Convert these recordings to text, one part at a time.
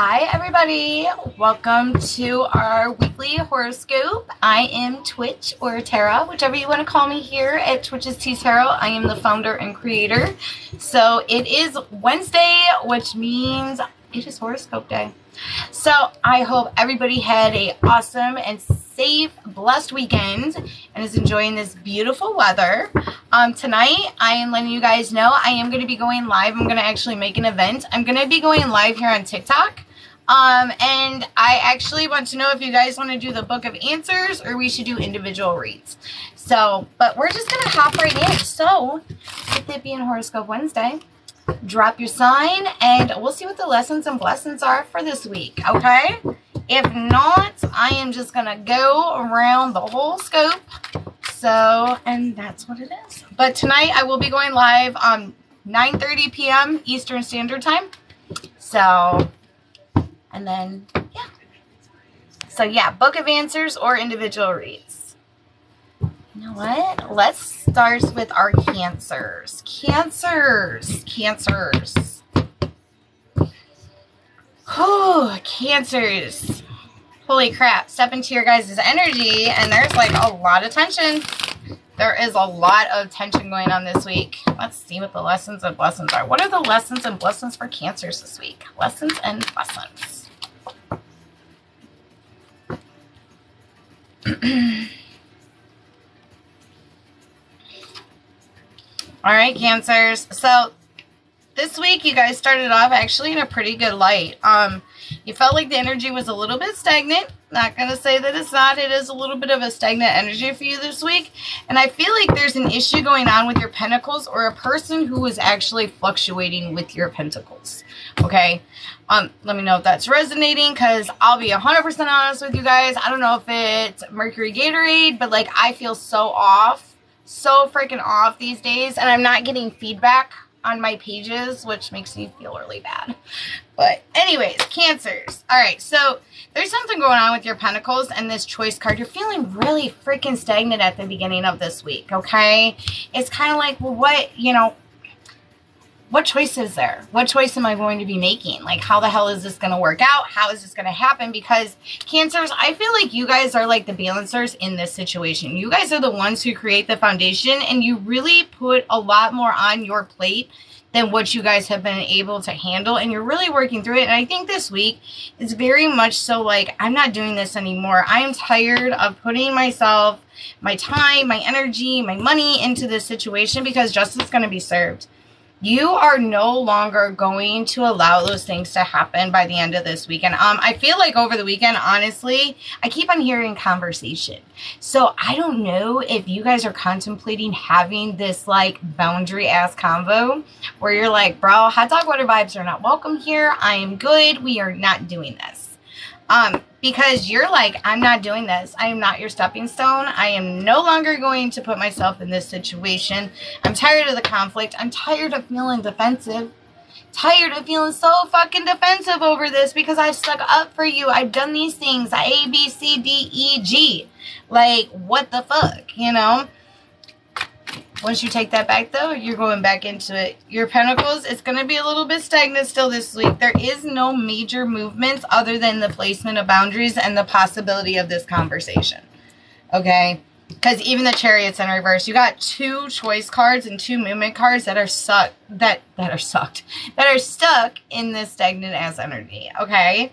Hi, everybody. Welcome to our weekly horoscope. I am Twitch or Tara, whichever you want to call me here at Twitch's Tea Tarot. I am the founder and creator. So it is Wednesday, which means it is horoscope day. So I hope everybody had a awesome and safe, blessed weekend and is enjoying this beautiful weather. Um, tonight, I am letting you guys know I am going to be going live. I'm going to actually make an event. I'm going to be going live here on TikTok. Um, and I actually want to know if you guys want to do the book of answers or we should do individual reads. So, but we're just going to hop right in. So, with Horoscope Wednesday, drop your sign and we'll see what the lessons and blessings are for this week, okay? If not, I am just going to go around the whole scope. So, and that's what it is. But tonight I will be going live on 9.30 p.m. Eastern Standard Time. So, and then, yeah. So, yeah, book of answers or individual reads. You know what? Let's start with our cancers. Cancers. Cancers. Oh, cancers. Holy crap. Step into your guys' energy and there's like a lot of tension. There is a lot of tension going on this week. Let's see what the lessons and blessings are. What are the lessons and blessings for cancers this week? Lessons and blessings. All right, Cancers. So this week you guys started off actually in a pretty good light. Um, you felt like the energy was a little bit stagnant. Not going to say that it's not. It is a little bit of a stagnant energy for you this week. And I feel like there's an issue going on with your pentacles or a person who is actually fluctuating with your pentacles. Okay? Um, let me know if that's resonating because I'll be 100% honest with you guys. I don't know if it's Mercury Gatorade, but like I feel so off, so freaking off these days, and I'm not getting feedback on my pages, which makes me feel really bad. But anyways, cancers. All right, so there's something going on with your pentacles and this choice card. You're feeling really freaking stagnant at the beginning of this week, okay? It's kind of like, well, what, you know, what choice is there? What choice am I going to be making? Like, how the hell is this going to work out? How is this going to happen? Because cancers, I feel like you guys are like the balancers in this situation. You guys are the ones who create the foundation and you really put a lot more on your plate than what you guys have been able to handle and you're really working through it and i think this week is very much so like i'm not doing this anymore i am tired of putting myself my time my energy my money into this situation because justice is going to be served you are no longer going to allow those things to happen by the end of this weekend. Um, I feel like over the weekend, honestly, I keep on hearing conversation. So I don't know if you guys are contemplating having this like boundary ass convo where you're like, bro, hot dog water vibes are not welcome here. I am good. We are not doing this. Um, because you're like, I'm not doing this. I am not your stepping stone. I am no longer going to put myself in this situation. I'm tired of the conflict. I'm tired of feeling defensive. Tired of feeling so fucking defensive over this because I've stuck up for you. I've done these things. A, B, C, D, E, G. Like, what the fuck, you know? Once you take that back, though, you're going back into it. Your pentacles, it's going to be a little bit stagnant still this week. There is no major movements other than the placement of boundaries and the possibility of this conversation. Okay? Because even the chariot's in reverse. You got two choice cards and two movement cards that are sucked, that, that are sucked, that are stuck in this stagnant ass energy. Okay?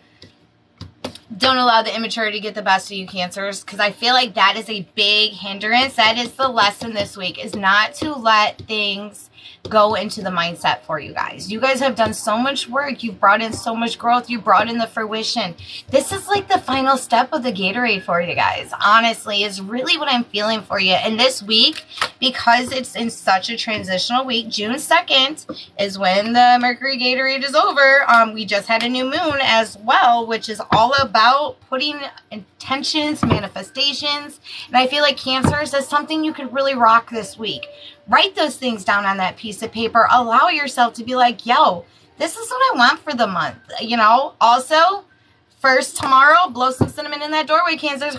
Don't allow the immaturity to get the best of you cancers because i feel like that is a big hindrance. That is the lesson this week is not to let things go into the mindset for you guys. You guys have done so much work. You've brought in so much growth. You brought in the fruition. This is like the final step of the Gatorade for you guys. Honestly, is really what I'm feeling for you. And this week, because it's in such a transitional week, June 2nd is when the Mercury Gatorade is over. Um, we just had a new moon as well, which is all about putting intentions, manifestations. And I feel like Cancers is something you could really rock this week. Write those things down on that piece of paper. Allow yourself to be like, yo, this is what I want for the month. You know, also, first tomorrow, blow some cinnamon in that doorway, Cancers.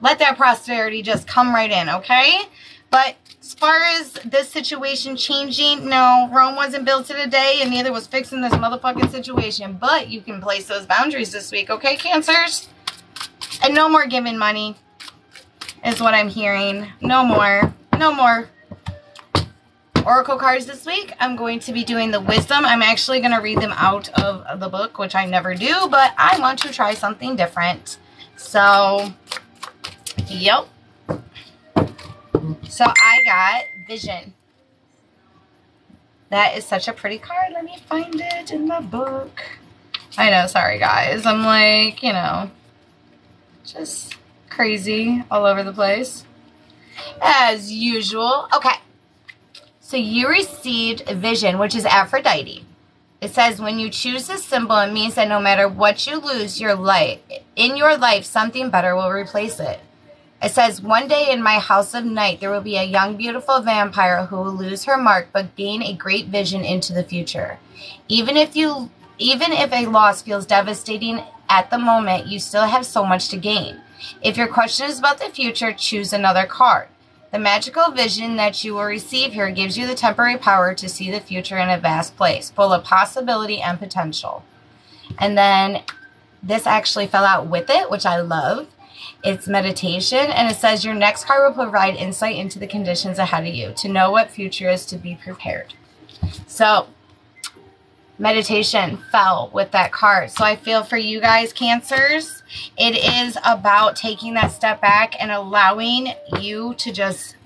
Let that prosperity just come right in, okay? But as far as this situation changing, no, Rome wasn't built in a day and neither was fixing this motherfucking situation. But you can place those boundaries this week, okay, Cancers? And no more giving money is what I'm hearing. No more. No more oracle cards this week. I'm going to be doing the wisdom. I'm actually going to read them out of the book, which I never do, but I want to try something different. So, yep. So I got Vision. That is such a pretty card. Let me find it in the book. I know, sorry guys. I'm like, you know, just crazy all over the place. As usual. Okay. So you received a vision, which is Aphrodite. It says when you choose this symbol, it means that no matter what you lose, your life in your life, something better will replace it. It says, One day in my house of night, there will be a young, beautiful vampire who will lose her mark but gain a great vision into the future. Even if you even if a loss feels devastating at the moment, you still have so much to gain. If your question is about the future, choose another card. The magical vision that you will receive here gives you the temporary power to see the future in a vast place, full of possibility and potential. And then this actually fell out with it, which I love. It's meditation, and it says your next card will provide insight into the conditions ahead of you to know what future is to be prepared. So, meditation fell with that card. So, I feel for you guys, Cancers, it is about taking that step back and allowing you to just,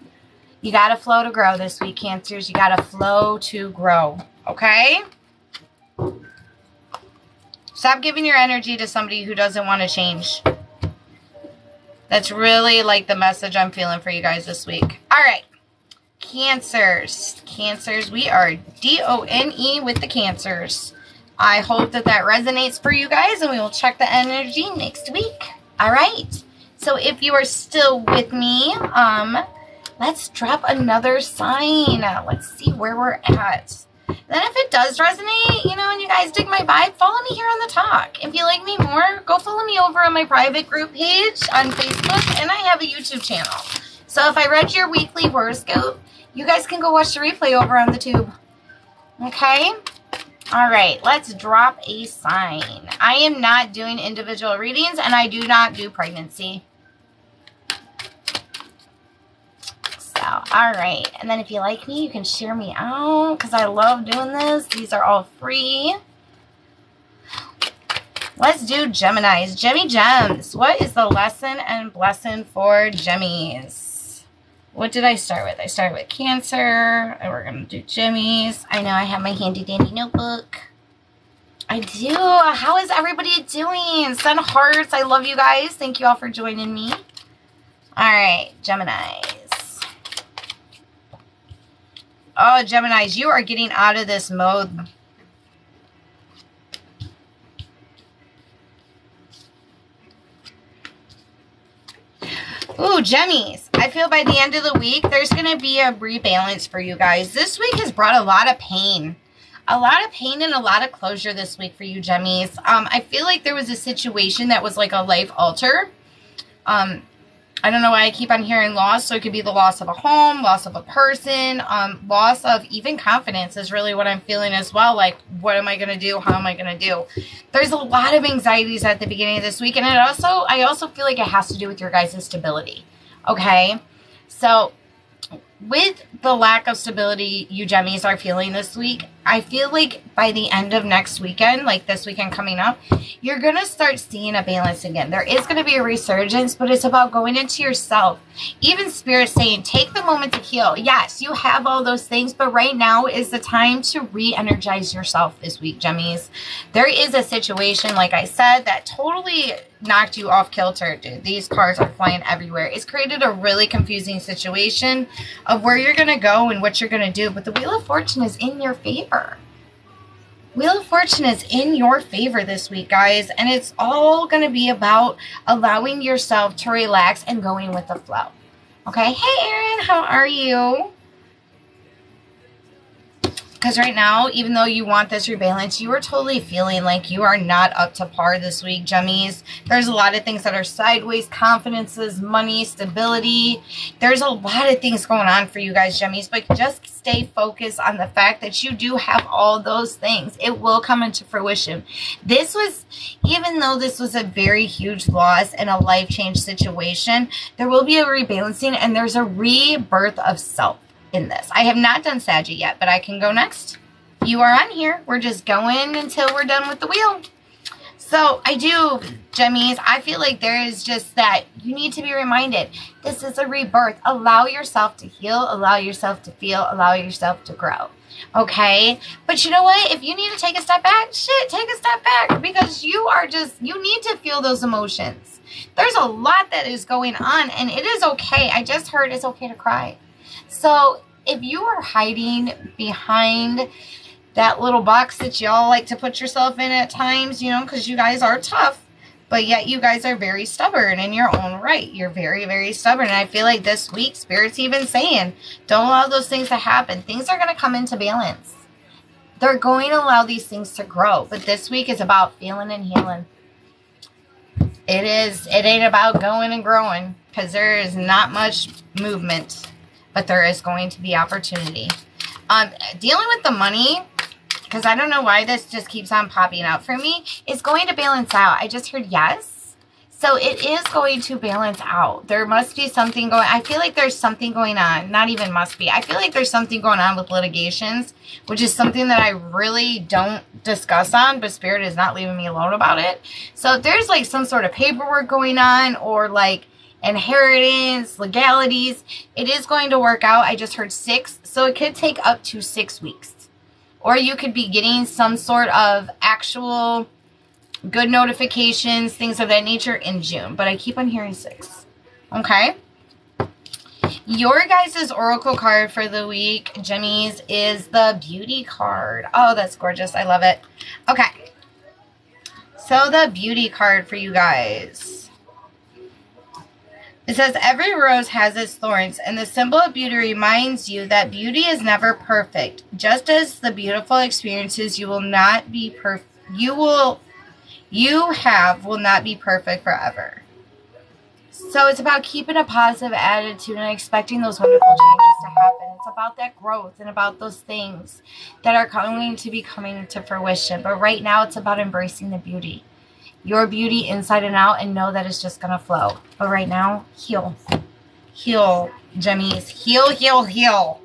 you got to flow to grow this week, Cancers. You got to flow to grow. Okay? Stop giving your energy to somebody who doesn't want to change. That's really like the message I'm feeling for you guys this week. All right. Cancers. Cancers. We are D-O-N-E with the cancers. I hope that that resonates for you guys, and we will check the energy next week. All right. So if you are still with me, um, let's drop another sign. Let's see where we're at. Then if it does resonate, you know, and you guys dig my vibe, follow me here on the talk. If you like me more, go follow me over on my private group page on Facebook, and I have a YouTube channel. So if I read your weekly horoscope, you guys can go watch the replay over on the tube. Okay? All right, let's drop a sign. I am not doing individual readings, and I do not do pregnancy. So, all right. And then if you like me, you can share me out because I love doing this. These are all free. Let's do Geminis. Gemmy Gems. What is the lesson and blessing for Gemmies? What did I start with? I started with Cancer, and we're going to do Jimmy's. I know I have my handy dandy notebook. I do. How is everybody doing? Send hearts. I love you guys. Thank you all for joining me. All right, Geminis. Oh, Geminis, you are getting out of this mode. Ooh, Gemmies. I feel by the end of the week, there's going to be a rebalance for you guys. This week has brought a lot of pain. A lot of pain and a lot of closure this week for you, Gemmies. Um, I feel like there was a situation that was like a life alter. Um, I don't know why I keep on hearing loss. So it could be the loss of a home, loss of a person, um, loss of even confidence is really what I'm feeling as well. Like, what am I going to do? How am I going to do? There's a lot of anxieties at the beginning of this week. And it also, I also feel like it has to do with your guys' stability. Okay. So with the lack of stability you Gemmies are feeling this week, I feel like by the end of next weekend, like this weekend coming up, you're going to start seeing a balance again. There is going to be a resurgence, but it's about going into yourself. Even Spirit saying, take the moment to heal. Yes, you have all those things, but right now is the time to re-energize yourself this week, Gemmies. There is a situation, like I said, that totally knocked you off kilter, dude. These cars are flying everywhere. It's created a really confusing situation of where you're going to go and what you're going to do, but the Wheel of Fortune is in your favor. Wheel of Fortune is in your favor this week, guys, and it's all going to be about allowing yourself to relax and going with the flow. Okay, hey Aaron, how are you? Because right now, even though you want this rebalance, you are totally feeling like you are not up to par this week, Jemmies. There's a lot of things that are sideways, confidences, money, stability. There's a lot of things going on for you guys, Jemmies. But just stay focused on the fact that you do have all those things. It will come into fruition. This was, even though this was a very huge loss and a life change situation, there will be a rebalancing and there's a rebirth of self in this. I have not done Saggy yet, but I can go next. You are on here. We're just going until we're done with the wheel. So I do, Jemmies, I feel like there is just that you need to be reminded. This is a rebirth. Allow yourself to heal. Allow yourself to feel. Allow yourself to grow. Okay? But you know what? If you need to take a step back, shit, take a step back because you are just, you need to feel those emotions. There's a lot that is going on and it is okay. I just heard it's okay to cry. So if you are hiding behind that little box that y'all like to put yourself in at times, you know, because you guys are tough, but yet you guys are very stubborn in your own right. You're very, very stubborn. And I feel like this week, Spirit's even saying, don't allow those things to happen. Things are going to come into balance. They're going to allow these things to grow. But this week is about feeling and healing. It is. It ain't about going and growing because there is not much movement but there is going to be opportunity. Um, dealing with the money, because I don't know why this just keeps on popping out for me, is going to balance out. I just heard yes. So it is going to balance out. There must be something going, I feel like there's something going on. Not even must be. I feel like there's something going on with litigations, which is something that I really don't discuss on, but Spirit is not leaving me alone about it. So if there's like some sort of paperwork going on or like inheritance, legalities. It is going to work out. I just heard six, so it could take up to six weeks. Or you could be getting some sort of actual good notifications, things of that nature in June. But I keep on hearing six. Okay? Your guys' oracle card for the week, Jimmy's, is the beauty card. Oh, that's gorgeous. I love it. Okay. So the beauty card for you guys. It says, Every rose has its thorns, and the symbol of beauty reminds you that beauty is never perfect. Just as the beautiful experiences you will not be perfect, you will, you have will not be perfect forever. So it's about keeping a positive attitude and expecting those wonderful changes to happen. It's about that growth and about those things that are going to be coming to fruition. But right now, it's about embracing the beauty your beauty inside and out and know that it's just going to flow. But right now, heal. Heal, Jemmy's. Heal, heal, heal.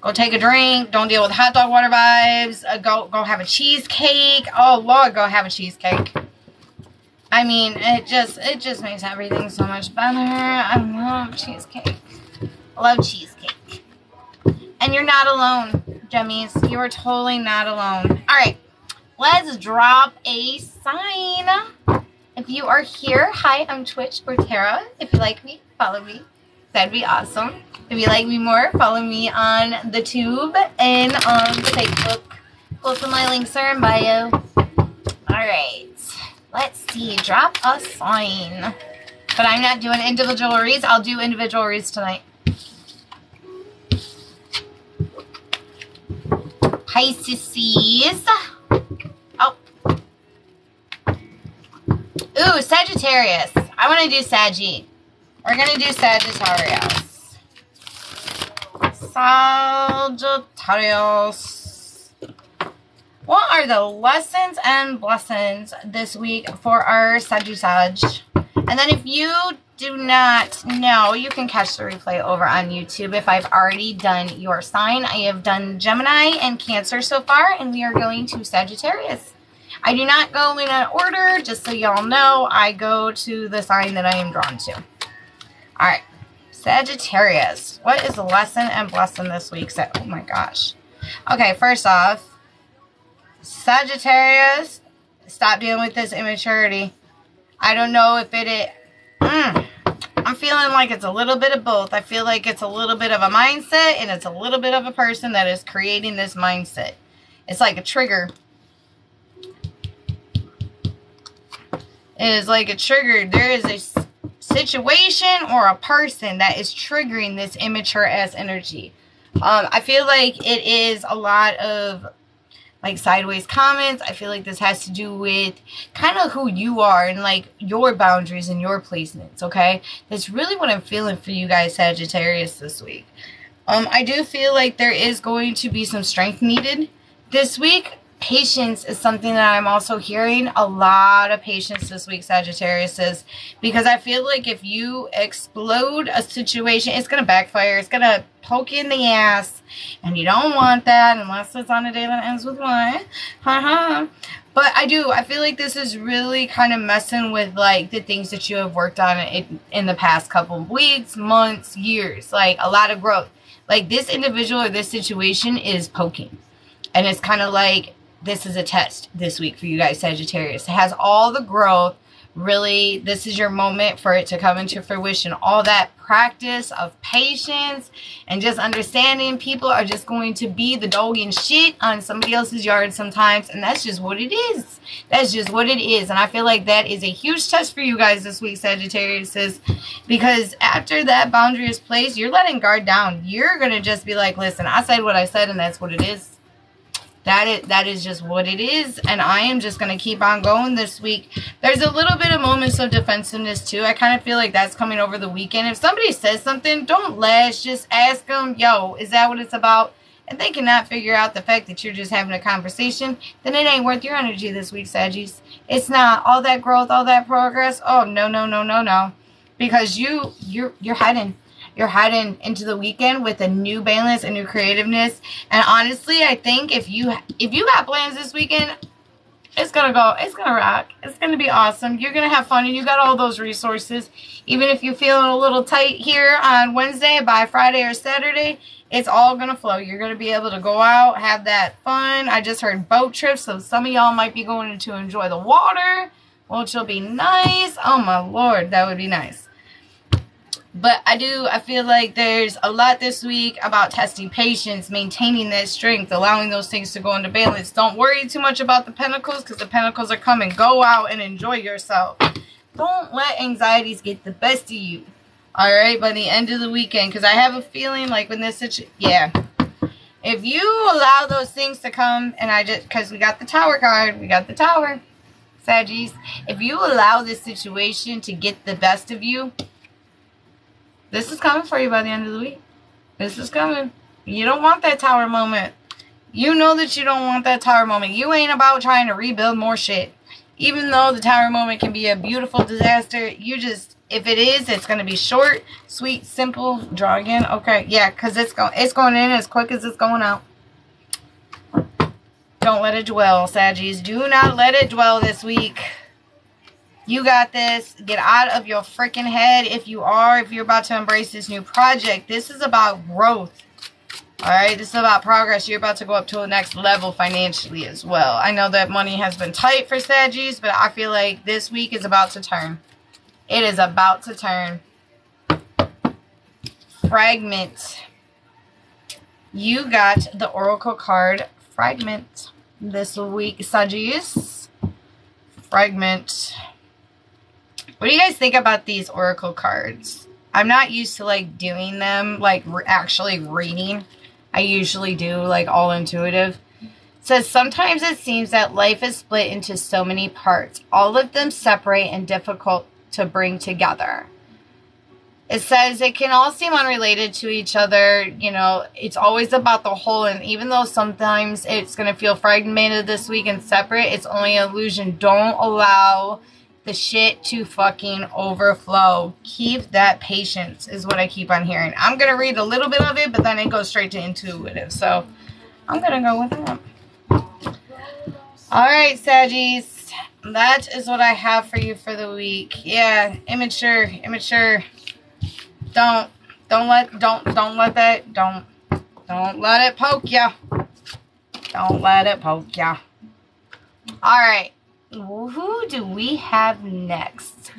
Go take a drink. Don't deal with hot dog water vibes. Uh, go, go have a cheesecake. Oh, Lord, go have a cheesecake. I mean, it just, it just makes everything so much better. I love cheesecake. I love cheesecake. And you're not alone, Jemmy's. You are totally not alone. All right let's drop a sign. If you are here, hi, I'm Twitch or Tara. If you like me, follow me. That'd be awesome. If you like me more, follow me on the tube and on Facebook. Both of my links are in bio. Alright. Let's see. Drop a sign. But I'm not doing individual reads. I'll do individual reads tonight. Pisces. Ooh, Sagittarius. I want to do Saggy. We're going to do Sagittarius. Sagittarius. What are the lessons and blessings this week for our Sagittarius? And then if you do not know, you can catch the replay over on YouTube if I've already done your sign. I have done Gemini and Cancer so far, and we are going to Sagittarius. I do not go in an order, just so y'all know. I go to the sign that I am drawn to. Alright. Sagittarius. What is the lesson and blessing this week? Oh my gosh. Okay, first off, Sagittarius, stop dealing with this immaturity. I don't know if it... it mm, I'm feeling like it's a little bit of both. I feel like it's a little bit of a mindset and it's a little bit of a person that is creating this mindset. It's like a trigger is like a trigger. There is a situation or a person that is triggering this immature ass energy. Um, I feel like it is a lot of like sideways comments. I feel like this has to do with kind of who you are and like your boundaries and your placements, okay? That's really what I'm feeling for you guys, Sagittarius, this week. Um, I do feel like there is going to be some strength needed this week patience is something that I'm also hearing a lot of patience this week, Sagittarius, is because I feel like if you explode a situation, it's going to backfire. It's going to poke you in the ass, and you don't want that unless it's on a day that ends with one. But I do. I feel like this is really kind of messing with like the things that you have worked on in, in the past couple of weeks, months, years. Like a lot of growth. Like this individual or this situation is poking. And it's kind of like this is a test this week for you guys, Sagittarius. It has all the growth. Really, this is your moment for it to come into fruition. All that practice of patience and just understanding people are just going to be the dog and shit on somebody else's yard sometimes. And that's just what it is. That's just what it is. And I feel like that is a huge test for you guys this week, Sagittarius, because after that boundary is placed, you're letting guard down. You're going to just be like, listen, I said what I said and that's what it is that is that is just what it is and i am just going to keep on going this week. There's a little bit of moments of defensiveness too. I kind of feel like that's coming over the weekend. If somebody says something don't lash. Just ask them yo is that what it's about? And they cannot figure out the fact that you're just having a conversation then it ain't worth your energy this week saggies. It's not. All that growth all that progress oh no no no no no. Because you you're you're heading you're heading into the weekend with a new balance, a new creativeness. And honestly, I think if you if you got plans this weekend, it's gonna go it's gonna rock. It's gonna be awesome. You're gonna have fun and you got all those resources. Even if you're feeling a little tight here on wednesday by friday or saturday it's all gonna flow. You're gonna be able to go out have that fun. I just heard boat trips so some of y'all might be going to enjoy the water which will be nice. Oh my lord that would be nice but I do, I feel like there's a lot this week about testing patience, maintaining that strength, allowing those things to go into balance. Don't worry too much about the pentacles because the pentacles are coming. Go out and enjoy yourself. Don't let anxieties get the best of you. All right, by the end of the weekend. Because I have a feeling like when this situation, yeah. If you allow those things to come, and I just, because we got the tower card, we got the tower, Saggies. If you allow this situation to get the best of you, this is coming for you by the end of the week. This is coming. You don't want that tower moment. You know that you don't want that tower moment. You ain't about trying to rebuild more shit. Even though the tower moment can be a beautiful disaster, you just, if it is, it's going to be short, sweet, simple. Draw again. Okay, yeah, because it's, going it's going in as quick as it's going out. Don't let it dwell, Saggies. Do not let it dwell this week. You got this. Get out of your freaking head if you are, if you're about to embrace this new project. This is about growth. Alright, this is about progress. You're about to go up to the next level financially as well. I know that money has been tight for Saggies, but I feel like this week is about to turn. It is about to turn. Fragment. You got the Oracle card Fragment this week, Saggies. Fragment. What do you guys think about these oracle cards? I'm not used to like doing them, like re actually reading. I usually do like all intuitive. It says sometimes it seems that life is split into so many parts, all of them separate and difficult to bring together. It says it can all seem unrelated to each other. You know, it's always about the whole. And even though sometimes it's going to feel fragmented this week and separate, it's only an illusion. Don't allow the shit to fucking overflow. Keep that patience is what I keep on hearing. I'm going to read a little bit of it, but then it goes straight to intuitive. So I'm going to go with that. All right, Saggies. That is what I have for you for the week. Yeah, immature, immature. Don't, don't let, don't, don't let that, don't, don't let it poke ya. Don't let it poke ya. All right who do we have next?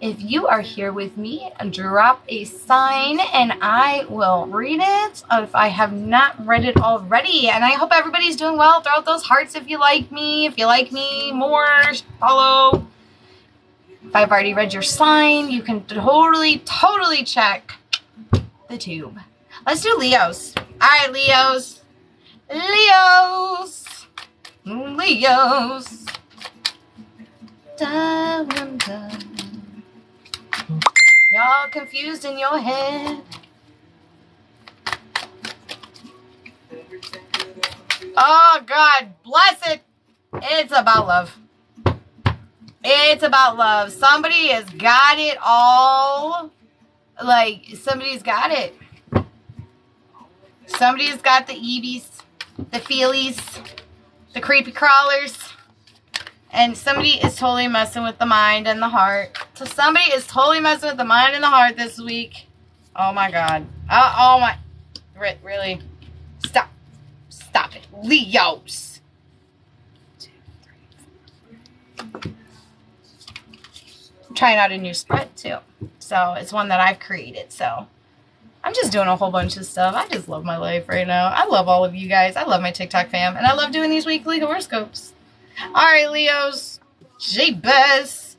If you are here with me, drop a sign and I will read it if I have not read it already. And I hope everybody's doing well. Throw out those hearts if you like me. If you like me more, follow. If I've already read your sign, you can totally, totally check the tube. Let's do Leos. All right, Leos. Leos. Leos. Y'all confused in your head. Oh, God, bless it. It's about love. It's about love. Somebody has got it all. Like, somebody's got it. Somebody's got the EBs, the feelies, the creepy crawlers. And somebody is totally messing with the mind and the heart. So somebody is totally messing with the mind and the heart this week. Oh my God. Uh, oh my. Really? Stop. Stop it. Leos. Trying out a new spread too. So it's one that I've created. So I'm just doing a whole bunch of stuff. I just love my life right now. I love all of you guys. I love my TikTok fam. And I love doing these weekly horoscopes. All right, Leos. J-Bus.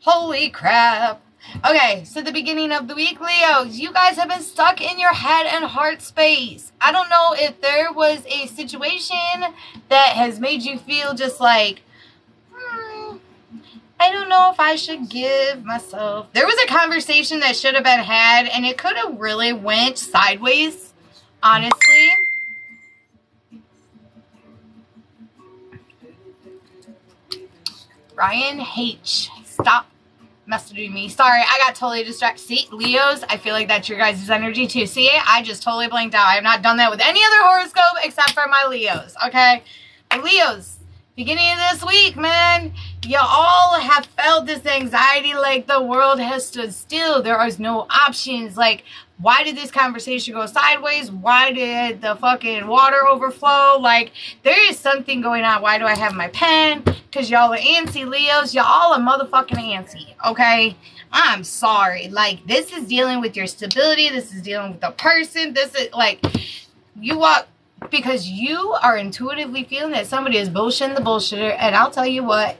Holy crap. Okay, so the beginning of the week, Leos, you guys have been stuck in your head and heart space. I don't know if there was a situation that has made you feel just like, hmm, I don't know if I should give myself. There was a conversation that should have been had, and it could have really went sideways, honestly. Ryan H. Stop messaging me. Sorry, I got totally distracted. See, Leos, I feel like that's your guys' energy too. See, I just totally blanked out. I have not done that with any other horoscope except for my Leos, okay? Leos, beginning of this week, man, you all have felt this anxiety like the world has stood still. There is no options. Like, why did this conversation go sideways? Why did the fucking water overflow? Like, there is something going on. Why do I have my pen? Because y'all are antsy Leos. Y'all are motherfucking antsy, okay? I'm sorry. Like, this is dealing with your stability. This is dealing with the person. This is, like, you walk because you are intuitively feeling that somebody is bullshitting the bullshitter. And I'll tell you what,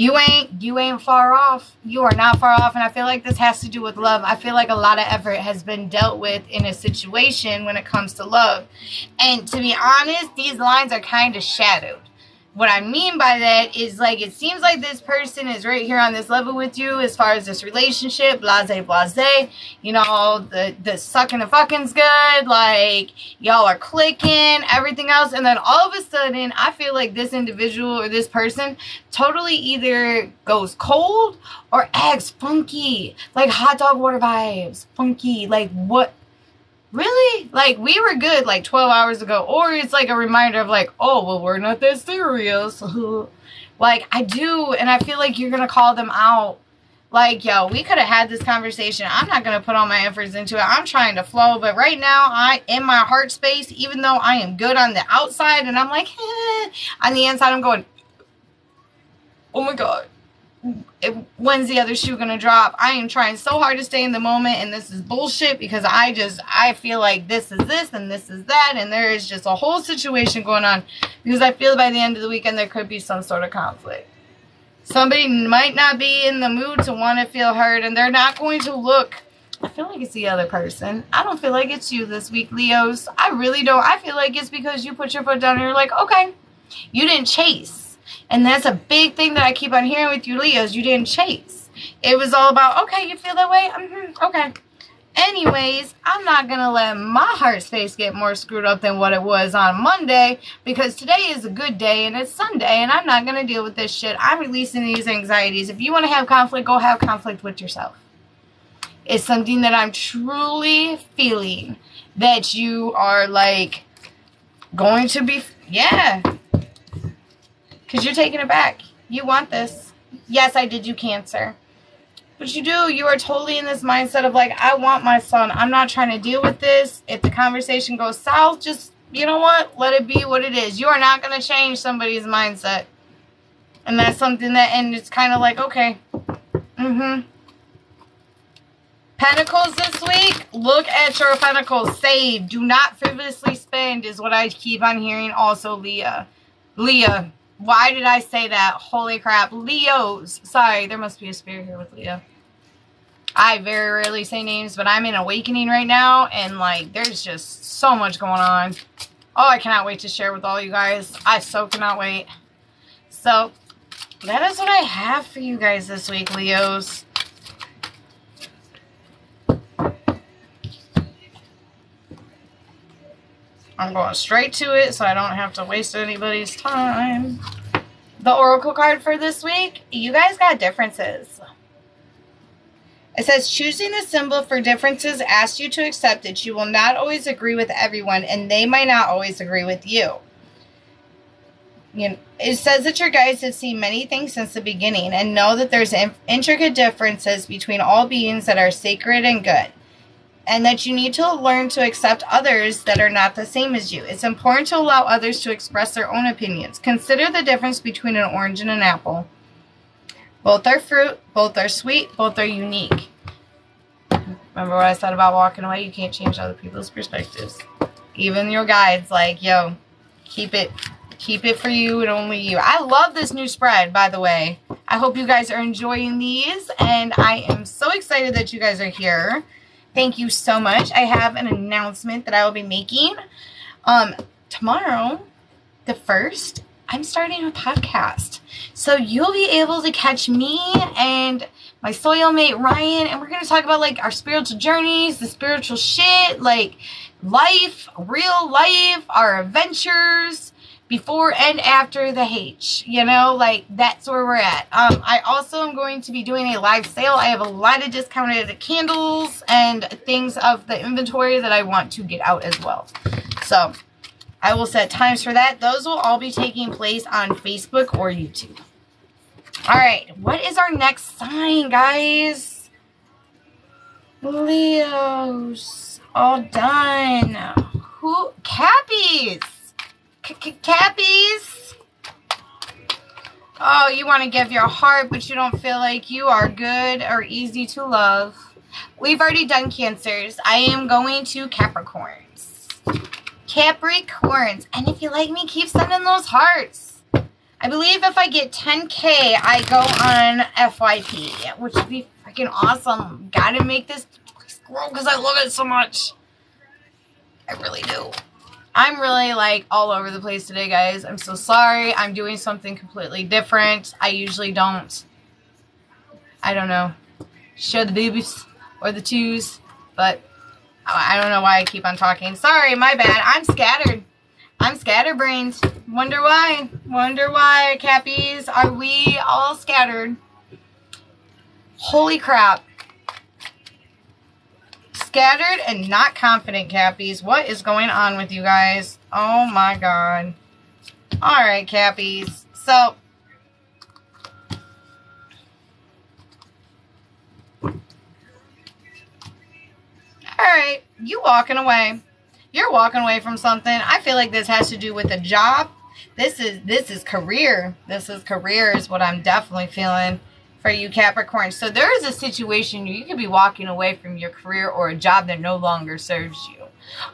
you ain't you ain't far off. You are not far off. And I feel like this has to do with love. I feel like a lot of effort has been dealt with in a situation when it comes to love. And to be honest, these lines are kind of shadowed what I mean by that is like it seems like this person is right here on this level with you as far as this relationship, blase blase. You know, the the sucking and fucking's good, like y'all are clicking, everything else, and then all of a sudden I feel like this individual or this person totally either goes cold or acts funky. Like hot dog water vibes. Funky. Like what really? Like, we were good like 12 hours ago. Or it's like a reminder of like, oh, well, we're not that serious. like, I do. And I feel like you're going to call them out. Like, yo, we could have had this conversation. I'm not going to put all my efforts into it. I'm trying to flow. But right now, I, in my heart space, even though I am good on the outside and I'm like, eh, on the inside, I'm going, oh my God when's the other shoe gonna drop i am trying so hard to stay in the moment and this is bullshit because i just i feel like this is this and this is that and there is just a whole situation going on because i feel by the end of the weekend there could be some sort of conflict somebody might not be in the mood to want to feel heard and they're not going to look I feel like it's the other person. I don't feel like it's you this week, Leos. I really don't. I feel like it's because you put your foot down and you're like, okay, you didn't chase and that's a big thing that I keep on hearing with you Leos. You didn't chase. It was all about, okay, you feel that way? Mm-hmm, okay. Anyways, I'm not going to let my heart space get more screwed up than what it was on Monday because today is a good day and it's Sunday and I'm not going to deal with this shit. I'm releasing these anxieties. If you want to have conflict, go have conflict with yourself. It's something that I'm truly feeling that you are like going to be, yeah, because you're taking it back. You want this. Yes, I did you cancer. But you do. You are totally in this mindset of like, I want my son. I'm not trying to deal with this. If the conversation goes south, just, you know what? Let it be what it is. You are not going to change somebody's mindset. And that's something that, and it's kind of like, okay. Mm-hmm. Pentacles this week, look at your pentacles. Save. Do not frivolously spend is what I keep on hearing also, Leah. Leah, why did I say that? Holy crap. Leos. Sorry, there must be a spirit here with Leo. I very rarely say names, but I'm in awakening right now, and like, there's just so much going on. Oh, I cannot wait to share with all you guys. I so cannot wait. So, that is what I have for you guys this week, Leos. I'm going straight to it so I don't have to waste anybody's time. The Oracle card for this week, you guys got differences. It says, choosing a symbol for differences asks you to accept that you will not always agree with everyone and they might not always agree with you. You know, it says that your guides have seen many things since the beginning and know that there's intricate differences between all beings that are sacred and good and that you need to learn to accept others that are not the same as you. It's important to allow others to express their own opinions. Consider the difference between an orange and an apple. Both are fruit, both are sweet, both are unique. Remember what I said about walking away? You can't change other people's perspectives. Even your guides, like, yo, keep it keep it for you and only you. I love this new spread, by the way. I hope you guys are enjoying these, and I am so excited that you guys are here. Thank you so much. I have an announcement that I will be making. Um, tomorrow, the first, I'm starting a podcast. So you'll be able to catch me and my soil mate Ryan, and we're gonna talk about like our spiritual journeys, the spiritual shit, like life, real life, our adventures, before and after the H. You know, like that's where we're at. Um, I also am going to be doing a live sale. I have a lot of discounted candles and things of the inventory that I want to get out as well. So I will set times for that. Those will all be taking place on Facebook or YouTube. All right, what is our next sign, guys? Leos, all done. Who? Cappies. Cappies. Oh, you want to give your heart, but you don't feel like you are good or easy to love. We've already done Cancers. I am going to Capricorns. Capricorns. And if you like me, keep sending those hearts. I believe if I get 10K, I go on FYP, which would be freaking awesome. Gotta make this grow because I love it so much. I really do. I'm really like all over the place today, guys. I'm so sorry. I'm doing something completely different. I usually don't, I don't know, show the boobies or the twos, but I don't know why I keep on talking. Sorry, my bad. I'm scattered. I'm scatterbrained. Wonder why. Wonder why, Cappies, are we all scattered? Holy crap scattered and not confident, Cappies. What is going on with you guys? Oh, my God. All right, Cappies. So, all right, you walking away. You're walking away from something. I feel like this has to do with a job. This is this is career. This is career is what I'm definitely feeling for you Capricorn. So there is a situation you could be walking away from your career or a job that no longer serves you.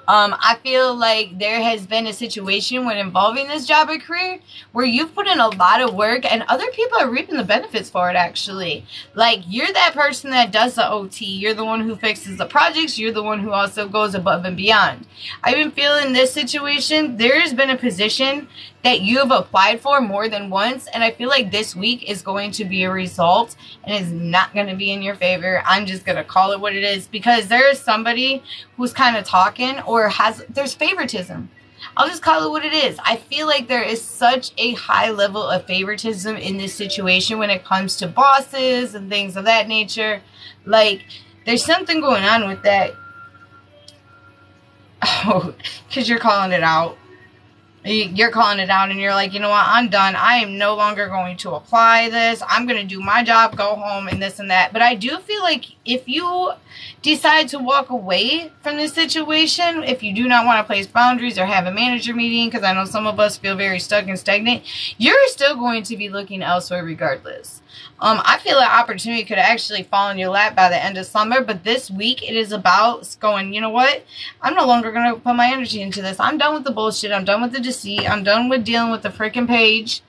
Um, I feel like there has been a situation when involving this job or career where you've put in a lot of work and other people are reaping the benefits for it actually. Like you're that person that does the OT. You're the one who fixes the projects. You're the one who also goes above and beyond. I've been feeling this situation. There's been a position that you have applied for more than once and I feel like this week is going to be a result and is not going to be in your favor. I'm just going to call it what it is because there is somebody who's kind of talking or has there's favoritism. I'll just call it what it is. I feel like there is such a high level of favoritism in this situation when it comes to bosses and things of that nature. Like, there's something going on with that. Oh, because you're calling it out you're calling it out and you're like, you know what, I'm done. I am no longer going to apply this. I'm going to do my job, go home, and this and that. But I do feel like if you decide to walk away from this situation, if you do not want to place boundaries or have a manager meeting, because I know some of us feel very stuck and stagnant, you're still going to be looking elsewhere regardless. Um, I feel like opportunity could actually fall in your lap by the end of summer, but this week it is about going, you know what? I'm no longer going to put my energy into this. I'm done with the bullshit. I'm done with the deceit. I'm done with dealing with the freaking page.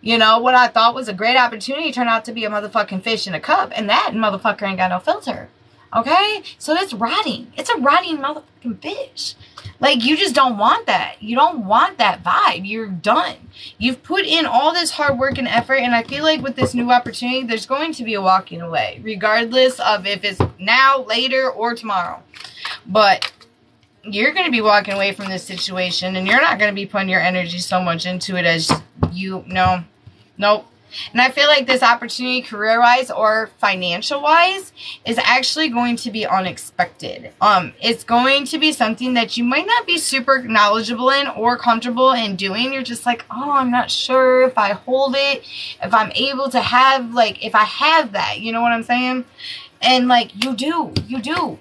You know, what I thought was a great opportunity turned out to be a motherfucking fish in a cup. And that motherfucker ain't got no filter. Okay? So it's rotting. It's a rotting motherfucking fish. Like, you just don't want that. You don't want that vibe. You're done. You've put in all this hard work and effort, and I feel like with this new opportunity, there's going to be a walking away, regardless of if it's now, later, or tomorrow. But you're going to be walking away from this situation, and you're not going to be putting your energy so much into it as you, no, nope. And I feel like this opportunity, career wise or financial wise, is actually going to be unexpected. Um, it's going to be something that you might not be super knowledgeable in or comfortable in doing. You're just like, oh, I'm not sure if I hold it, if I'm able to have, like, if I have that, you know what I'm saying? And like, you do, you do.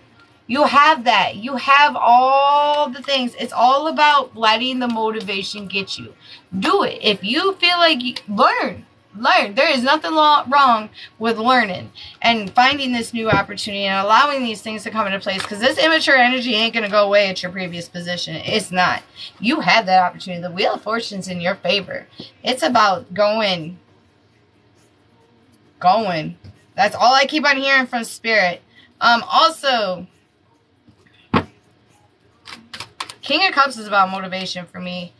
You have that. You have all the things. It's all about letting the motivation get you. Do it. If you feel like you learn, learn. There is nothing wrong with learning and finding this new opportunity and allowing these things to come into place because this immature energy ain't going to go away at your previous position. It's not. You have that opportunity. The Wheel of Fortune's in your favor. It's about going. Going. That's all I keep on hearing from Spirit. Um, also, King of Cups is about motivation for me.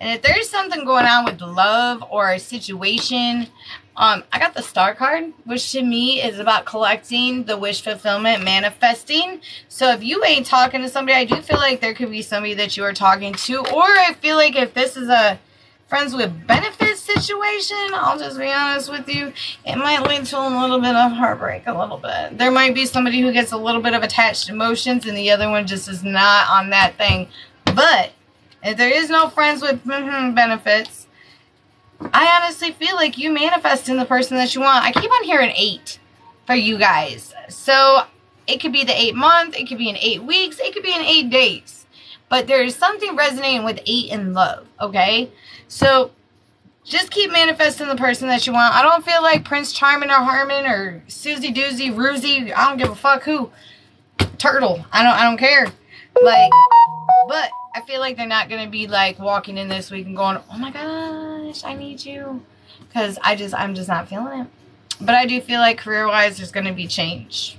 And if there's something going on with love or a situation, um, I got the star card, which to me is about collecting the wish fulfillment, manifesting. So if you ain't talking to somebody, I do feel like there could be somebody that you are talking to. Or I feel like if this is a friends with benefits situation, I'll just be honest with you, it might lead to a little bit of heartbreak, a little bit. There might be somebody who gets a little bit of attached emotions and the other one just is not on that thing. But if there is no friends with mm-hmm, benefits, I honestly feel like you manifest in the person that you want. I keep on hearing eight for you guys. So it could be the eight month, it could be in eight weeks, it could be in eight days. But there's something resonating with eight in love, okay? So just keep manifesting the person that you want. I don't feel like Prince Charming or Harmon or Susie Doozy, Roozy, I don't give a fuck who. Turtle. I don't I don't care. Like but I feel like they're not going to be like walking in this week and going, oh my gosh, I need you. Because I just, I'm just not feeling it. But I do feel like career wise, there's going to be change.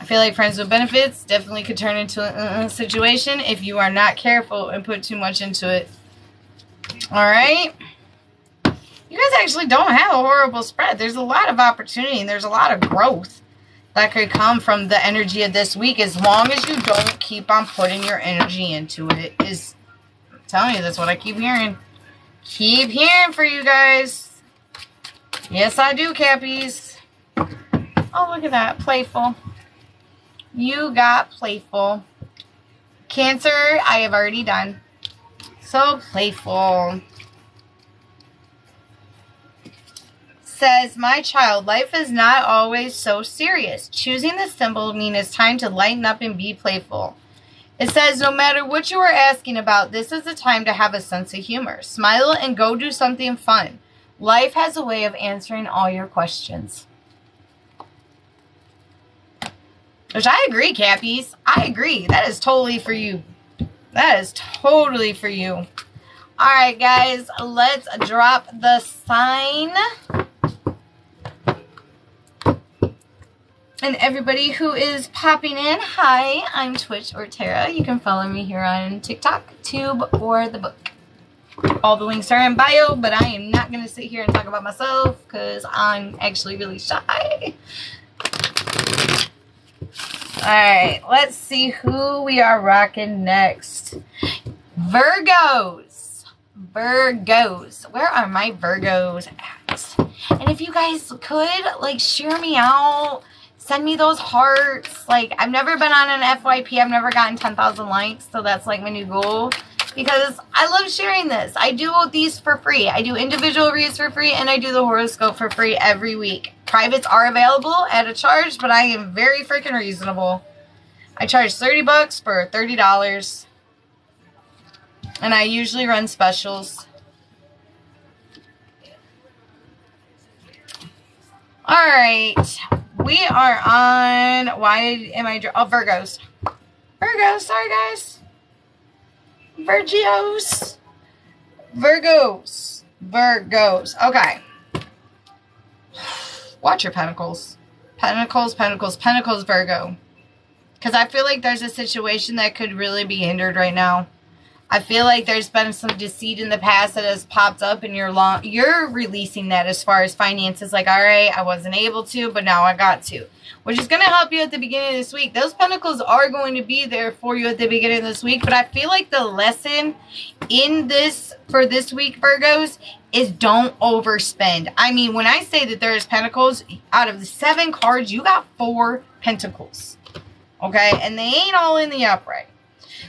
I feel like friends with benefits definitely could turn into a situation if you are not careful and put too much into it. Alright? You guys actually don't have a horrible spread. There's a lot of opportunity and there's a lot of growth that could come from the energy of this week as long as you don't keep on putting your energy into it is I'm telling you that's what I keep hearing. Keep hearing for you guys. Yes I do cappies. Oh look at that playful. You got playful. Cancer I have already done. So playful says, My child, life is not always so serious. Choosing the symbol means it's time to lighten up and be playful. It says, No matter what you are asking about, this is the time to have a sense of humor. Smile and go do something fun. Life has a way of answering all your questions. Which I agree, Cappies. I agree. That is totally for you. That is totally for you. Alright, guys. Let's drop the sign. And everybody who is popping in, hi, I'm Twitch or Tara. You can follow me here on TikTok, Tube, or the book. All the links are in bio, but I am not going to sit here and talk about myself because I'm actually really shy. Alright, let's see who we are rocking next. Virgos. Virgos. Where are my Virgos at? And if you guys could, like, share me out send me those hearts. Like, I've never been on an FYP. I've never gotten 10,000 likes. So that's like my new goal. Because I love sharing this. I do these for free. I do individual reads for free. And I do the horoscope for free every week. Privates are available at a charge. But I am very freaking reasonable. I charge 30 bucks for $30. And I usually run specials. Alright we are on, why am I, oh, Virgos. Virgos, sorry guys. Virgos. Virgos. Virgos. Okay. Watch your pentacles. Pentacles, pentacles, pentacles, Virgo. Because I feel like there's a situation that could really be hindered right now. I feel like there's been some deceit in the past that has popped up and you're long you're releasing that as far as finances like all right I wasn't able to but now I got to which is going to help you at the beginning of this week. Those pentacles are going to be there for you at the beginning of this week but I feel like the lesson in this for this week Virgos is don't overspend. I mean when I say that there's pentacles out of the seven cards you got four pentacles okay? And they ain't all in the upright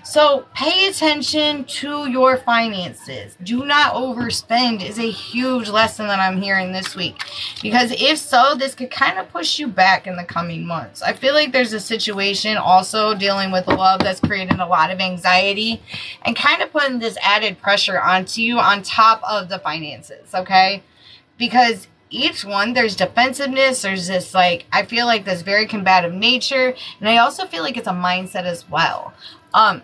so pay attention to your finances. Do not overspend is a huge lesson that I'm hearing this week. Because if so, this could kind of push you back in the coming months. I feel like there's a situation also dealing with love that's creating a lot of anxiety and kind of putting this added pressure onto you on top of the finances, okay? Because each one there's defensiveness there's this like i feel like this very combative nature and i also feel like it's a mindset as well um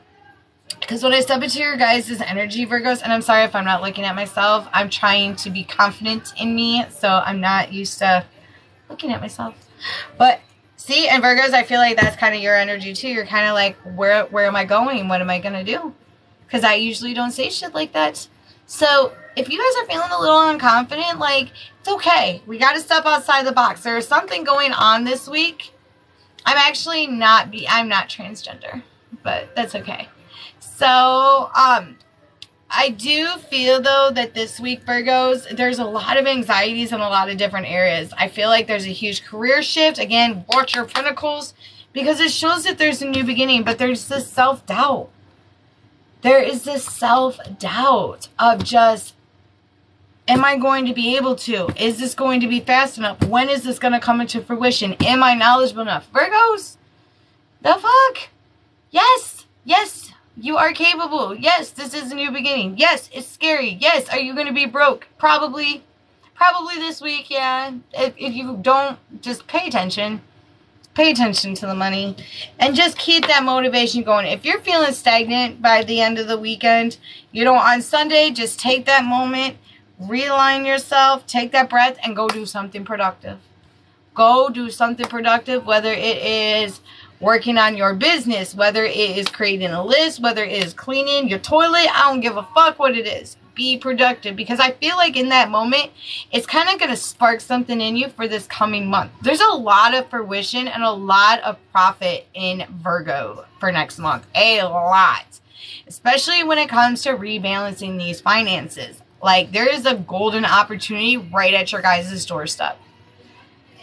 because when I step into your guys' energy, Virgos, and I'm sorry if I'm not looking at myself, I'm trying to be confident in me, so I'm not used to looking at myself. But see, and Virgos, I feel like that's kind of your energy too. You're kind of like, where where am I going? What am I gonna do? Because I usually don't say shit like that. So if you guys are feeling a little unconfident, like it's okay. We got to step outside the box. There is something going on this week. I'm actually not be I'm not transgender, but that's okay. So, um, I do feel though that this week, Virgos, there's a lot of anxieties in a lot of different areas. I feel like there's a huge career shift. Again, watch your pentacles because it shows that there's a new beginning, but there's this self doubt. There is this self doubt of just, am I going to be able to? Is this going to be fast enough? When is this going to come into fruition? Am I knowledgeable enough? Virgos, the fuck? Yes, yes, you are capable. Yes, this is a new beginning. Yes, it's scary. Yes, are you going to be broke? Probably. Probably this week, yeah. If, if you don't, just pay attention. Pay attention to the money. And just keep that motivation going. If you're feeling stagnant by the end of the weekend, you know, on Sunday, just take that moment, realign yourself, take that breath, and go do something productive. Go do something productive, whether it is working on your business, whether it is creating a list, whether it is cleaning your toilet, I don't give a fuck what it is. Be productive because I feel like in that moment, it's kind of going to spark something in you for this coming month. There's a lot of fruition and a lot of profit in Virgo for next month. A lot. Especially when it comes to rebalancing these finances. Like, there is a golden opportunity right at your guys' doorstep.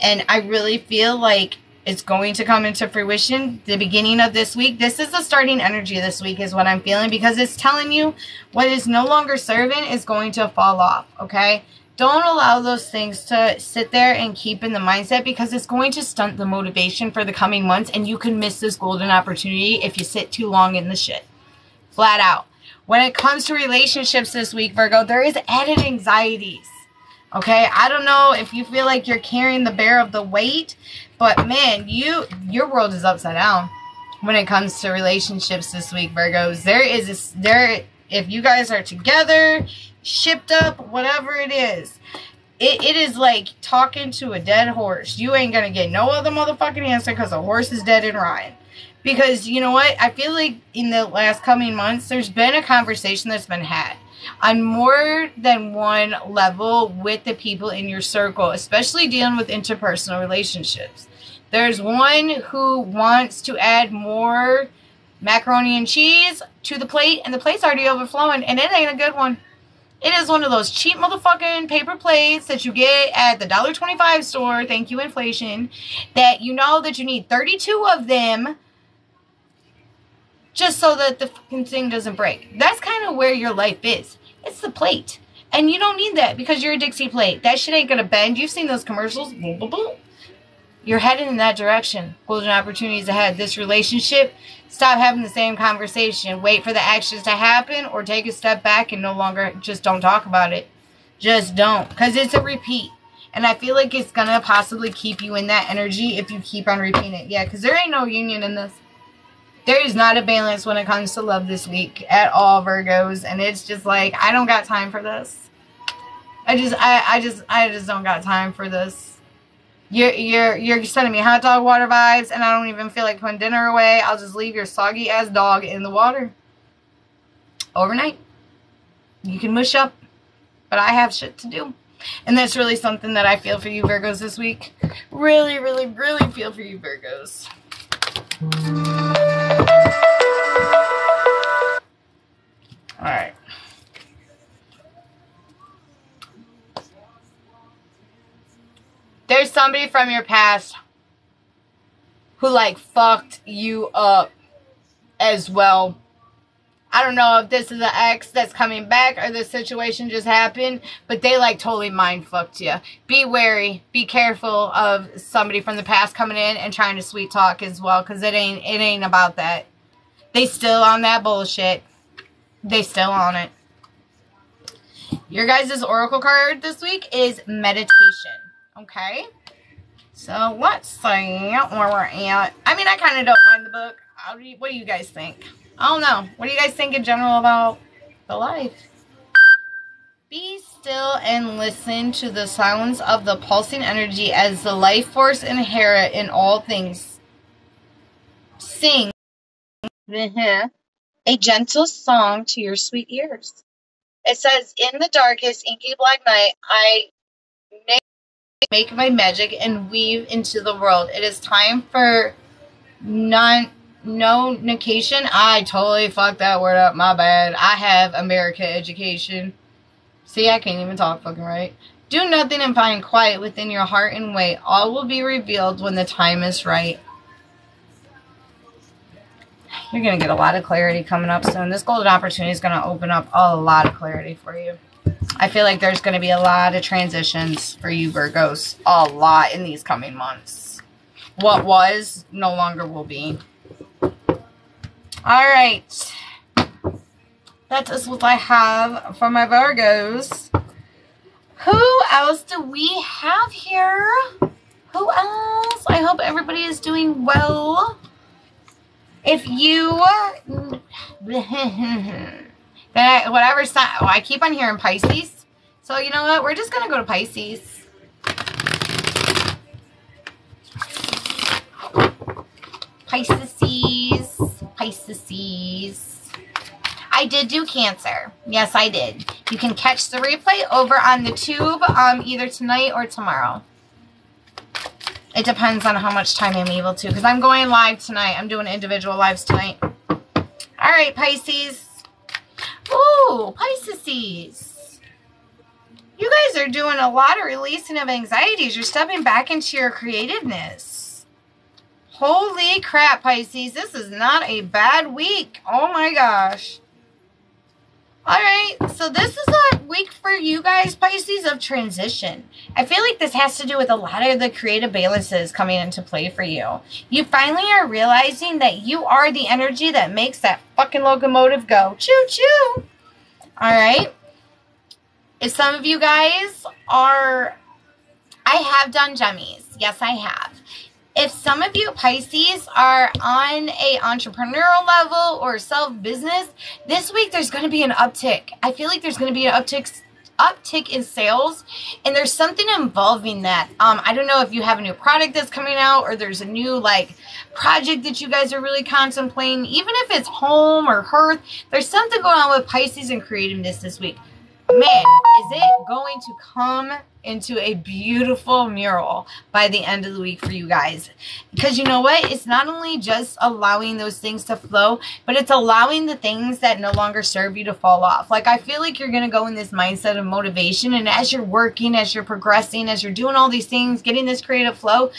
And I really feel like it's going to come into fruition the beginning of this week. This is the starting energy this week is what I'm feeling because it's telling you what is no longer serving is going to fall off, okay? Don't allow those things to sit there and keep in the mindset because it's going to stunt the motivation for the coming months and you can miss this golden opportunity if you sit too long in the shit. Flat out. When it comes to relationships this week, Virgo, there is added anxieties. Okay, I don't know if you feel like you're carrying the bear of the weight, but man, you your world is upside down when it comes to relationships this week, Virgos. There is this there if you guys are together, shipped up, whatever it is. It, it is like talking to a dead horse. You ain't gonna get no other motherfucking answer because the horse is dead and Ryan. Because you know what? I feel like in the last coming months, there's been a conversation that's been had on more than one level with the people in your circle, especially dealing with interpersonal relationships. There's one who wants to add more macaroni and cheese to the plate, and the plate's already overflowing, and it ain't a good one. It is one of those cheap motherfucking paper plates that you get at the $1.25 store, thank you inflation, that you know that you need 32 of them just so that the fucking thing doesn't break. That's kind of where your life is. It's the plate. And you don't need that because you're a Dixie plate. That shit ain't gonna bend. You've seen those commercials. Boom, boom, boom. You're headed in that direction. Golden opportunities ahead. This relationship, stop having the same conversation. Wait for the actions to happen or take a step back and no longer just don't talk about it. Just don't. Because it's a repeat. And I feel like it's to possibly keep you in that energy if you keep on repeating it. Yeah, because there ain't no union in this. There is not a balance when it comes to love this week at all, Virgos. And it's just like, I don't got time for this. I just, I, I just, I just don't got time for this. You're, you're, you're sending me hot dog water vibes, and I don't even feel like putting dinner away. I'll just leave your soggy ass dog in the water overnight. You can mush up, but I have shit to do. And that's really something that I feel for you Virgos this week. Really, really, really feel for you Virgos. Alright. There's somebody from your past who like fucked you up as well. I don't know if this is an ex that's coming back or the situation just happened, but they like totally mind fucked you. Be wary. Be careful of somebody from the past coming in and trying to sweet talk as well, because it ain't it ain't about that. They still on that bullshit. They still on it. Your guys' oracle card this week is meditation. Okay? So let's see where we're at. I mean, I kind of don't mind the book. Do what do you guys think? I don't know. What do you guys think in general about the life? Be still and listen to the silence of the pulsing energy as the life force inherent in all things. Sing Mm-hmm. a gentle song to your sweet ears. It says, In the darkest, inky black night, I make, make my magic and weave into the world. It is time for non no negation. I totally fucked that word up. My bad. I have America education. See, I can't even talk fucking right. Do nothing and find quiet within your heart and wait. All will be revealed when the time is right. You're going to get a lot of clarity coming up soon. This golden opportunity is going to open up a lot of clarity for you. I feel like there's going to be a lot of transitions for you Virgos. A lot in these coming months. What was no longer will be. All right. That is what I have for my Virgos. Who else do we have here? Who else? I hope everybody is doing well. If you, whatever sign, oh, I keep on hearing Pisces. So you know what? We're just going to go to Pisces. Pisces, Pisces. I did do Cancer. Yes, I did. You can catch the replay over on the tube um, either tonight or tomorrow. It depends on how much time I'm able to because I'm going live tonight. I'm doing individual lives tonight. All right, Pisces. Ooh, Pisces. You guys are doing a lot of releasing of anxieties. You're stepping back into your creativeness. Holy crap, Pisces. This is not a bad week. Oh my gosh. Alright, so this is a week for you guys, Pisces, of transition. I feel like this has to do with a lot of the creative balances coming into play for you. You finally are realizing that you are the energy that makes that fucking locomotive go choo-choo. Alright? If some of you guys are... I have done jummies. Yes, I have if some of you Pisces are on a entrepreneurial level or self business, this week there's going to be an uptick. I feel like there's going to be an uptick uptick in sales and there's something involving that. Um i don't know if you have a new product that's coming out or there's a new like project that you guys are really contemplating. Even if it's home or hearth there's something going on with pisces and creativeness this week. Man is it going to come into a beautiful mural by the end of the week for you guys. Because you know what? It's not only just allowing those things to flow, but it's allowing the things that no longer serve you to fall off. Like, I feel like you're going to go in this mindset of motivation. And as you're working, as you're progressing, as you're doing all these things, getting this creative flow,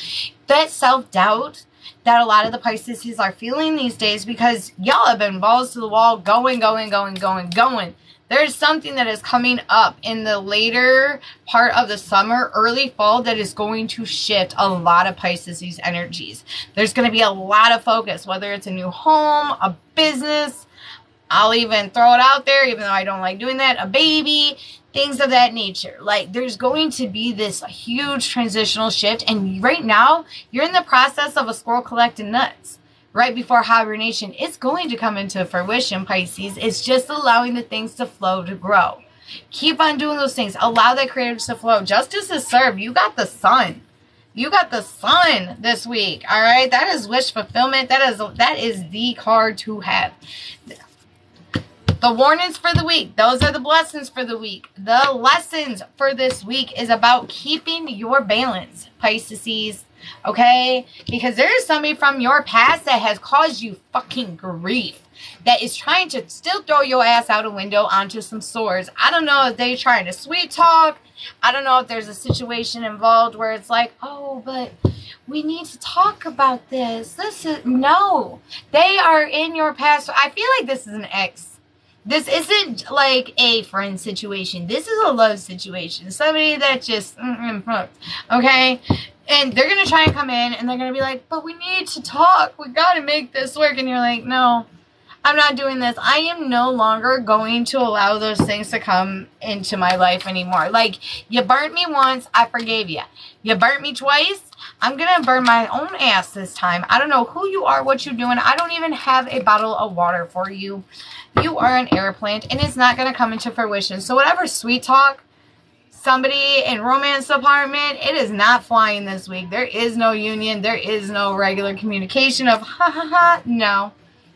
that self doubt that a lot of the Pisces are feeling these days because y'all have been balls to the wall, going, going, going, going, going there's something that is coming up in the later part of the summer, early fall, that is going to shift a lot of Pisces energies. There's going to be a lot of focus, whether it's a new home, a business, I'll even throw it out there, even though I don't like doing that, a baby, things of that nature. Like, there's going to be this huge transitional shift. And right now, you're in the process of a squirrel collecting nuts right before hibernation, it's going to come into fruition, Pisces. It's just allowing the things to flow to grow. Keep on doing those things. Allow that creative to flow. Justice is served. You got the sun. You got the sun this week. All right. That is wish fulfillment. That is that is the card to have. The warnings for the week. Those are the blessings for the week. The lessons for this week is about keeping your balance, Pisces. Okay? Because there is somebody from your past that has caused you fucking grief that is trying to still throw your ass out a window onto some swords. I don't know if they're trying to sweet talk. I don't know if there's a situation involved where it's like, oh, but we need to talk about this. This is no. They are in your past. I feel like this is an ex this isn't like a friend situation. This is a love situation. Somebody that just, okay? And they're to try and come in and they're to be like, but we need to talk. We got to make this work. And you're like, no, I'm not doing this. I am no longer going to allow those things to come into my life anymore. Like, you burnt me once, I forgave you. You burnt me twice, I'm to burn my own ass this time. I don't know who you are, what you're doing. I don't even have a bottle of water for you. You are an air plant, and it's not to come into fruition. So whatever sweet talk, somebody in romance department, it is not flying this week. There is no union. There is no regular communication of ha ha ha. No.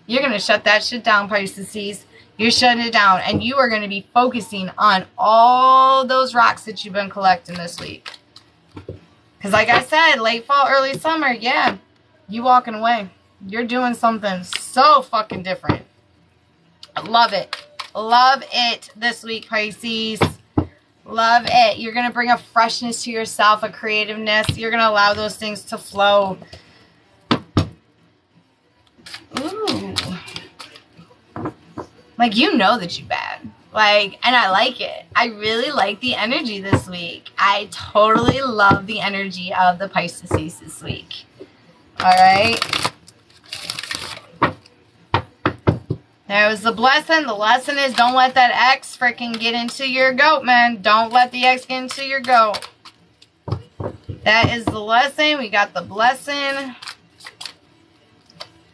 You're going to shut that shit down, Pisces. You're shutting it down. And you are going to be focusing on all those rocks that you've been collecting this week. Because like I said, late fall, early summer, yeah, you walking away. You're doing something so fucking different. Love it. Love it this week, Pisces. Love it. You're going to bring a freshness to yourself, a creativeness. You're going to allow those things to flow. Ooh. Like, you know that you're bad. Like, and I like it. I really like the energy this week. I totally love the energy of the Pisces this week. All right. There was the blessing. The lesson is don't let that X freaking get into your goat, man. Don't let the X get into your goat. That is the lesson. We got the blessing.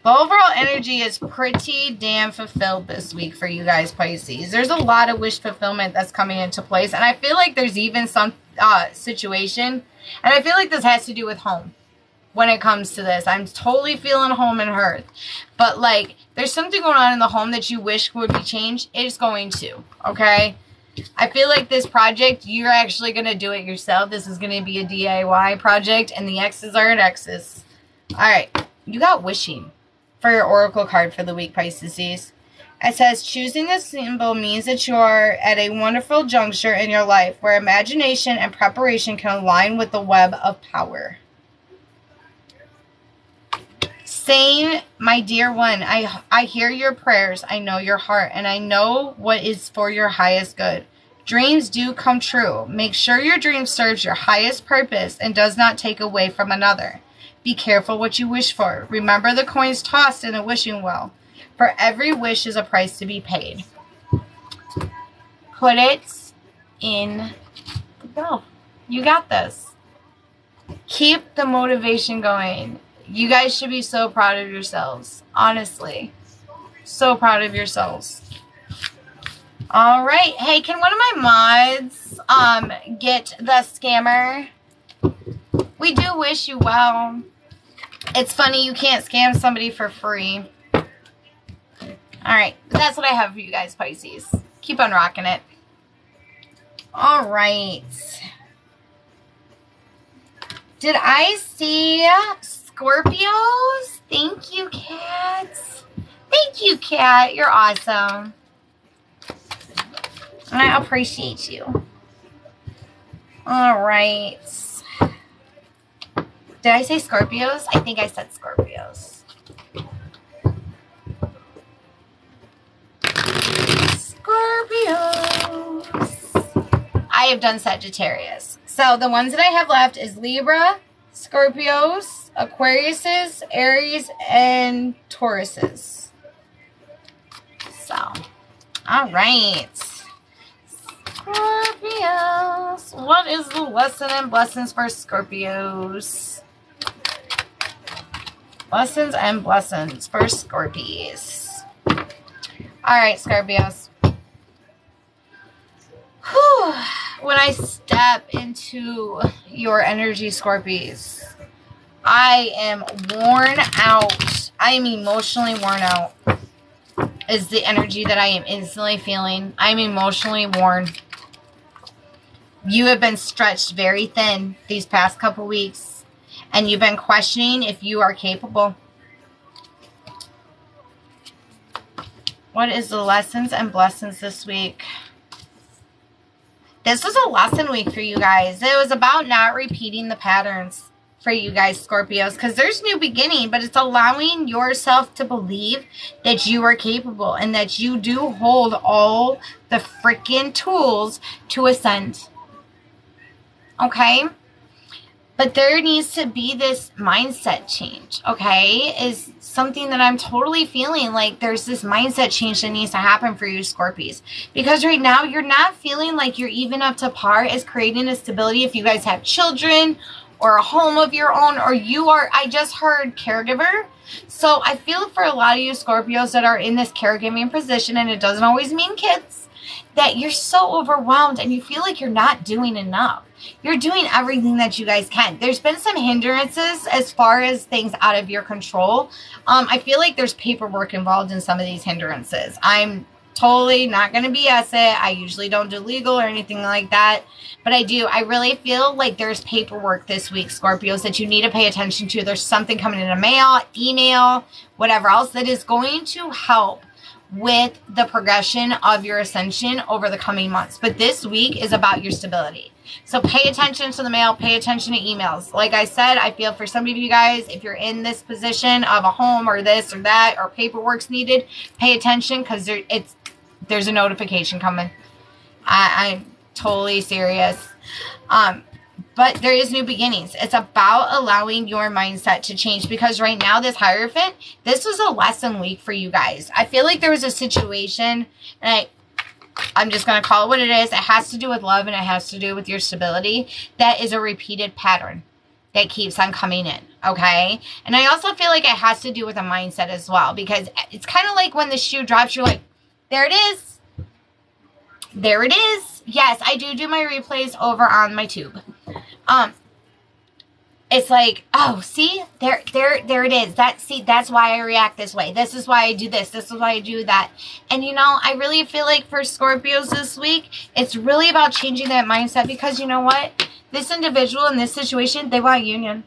The overall energy is pretty damn fulfilled this week for you guys, Pisces. There's a lot of wish fulfillment that's coming into place. And I feel like there's even some uh, situation. And I feel like this has to do with home when it comes to this. I'm totally feeling home and hearth. But like, there's something going on in the home that you wish would be changed. It's going to, okay? I feel like this project, you're actually going to do it yourself. This is going to be a DIY project, and the X's are at X's. All right, you got wishing for your oracle card for the week, Pisces. It says, choosing this symbol means that you are at a wonderful juncture in your life where imagination and preparation can align with the web of power saying, My dear one, I, I hear your prayers. I know your heart, and I know what is for your highest good. Dreams do come true. Make sure your dream serves your highest purpose and does not take away from another. Be careful what you wish for. Remember the coins tossed in a wishing well. For every wish is a price to be paid. Put it in the bill. You got this. Keep the motivation going you guys should be so proud of yourselves. Honestly. So proud of yourselves. All right. Hey, can one of my mods um get the scammer? We do wish you well. It's funny you can't scam somebody for free. All right. That's what I have for you guys, Pisces. Keep on rocking it. All right. Did I see Scorpios. Thank you, cats. Thank you, cat. You're awesome. I appreciate you. All right. Did I say Scorpios? I think I said Scorpios. Scorpios. I have done Sagittarius. So the ones that I have left is Libra, Scorpios, Aquariuses, Aries, and Tauruses. So, all right. Scorpios. What is the lesson and blessings for Scorpios? Lessons and blessings for Scorpios. All right, Scorpios. when I step into your energy, Scorpies, I am worn out. I am emotionally worn out. Is the energy that I am instantly feeling. I'm emotionally worn. You have been stretched very thin these past couple weeks. And you've been questioning if you are capable. What is the lessons and blessings this week? This was a lesson week for you guys. It was about not repeating the patterns for you guys, Scorpios, because there's new beginning, but it's allowing yourself to believe that you are capable and that you do hold all the freaking tools to ascend. Okay? But there needs to be this mindset change, okay? Is something that I'm totally feeling like there's this mindset change that needs to happen for you, Scorpies. Because right now you're not feeling like you're even up to par as creating a stability if you guys have children or a home of your own or you are, I just heard caregiver. So I feel for a lot of you Scorpios that are in this caregiving position and it doesn't always mean kids that you're so overwhelmed and you feel like you're not doing enough you're doing everything that you guys can. There's been some hindrances as far as things out of your control. Um, I feel like there's paperwork involved in some of these hindrances. I'm totally not going to BS it. I usually don't do legal or anything like that. But I do. I really feel like there's paperwork this week, Scorpios, that you need to pay attention to. There's something coming in a mail, email, whatever else that is going to help with the progression of your ascension over the coming months. But this week is about your stability. So pay attention to the mail, pay attention to emails. Like I said, I feel for some of you guys, if you're in this position of a home or this or that or paperwork's needed, pay attention because it's there's a notification coming. I, I'm totally serious. Um, but there is new beginnings. It's about allowing your mindset to change because right now, this Hierophant, this was a lesson week for you guys. I feel like there was a situation, and I, I'm just going to call it what it is. It has to do with love and it has to do with your stability. That is a repeated pattern that keeps on coming in. Okay. And I also feel like it has to do with a mindset as well because it's kind of like when the shoe drops, you're like, there it is. There it is. Yes, I do do my replays over on my tube. Um, it's like, oh, see, there, there, there it is. That, see, that's why I react this way. This is why I do this. This is why I do that. And you know, I really feel like for Scorpios this week, it's really about changing that mindset because you know what? This individual in this situation, they want union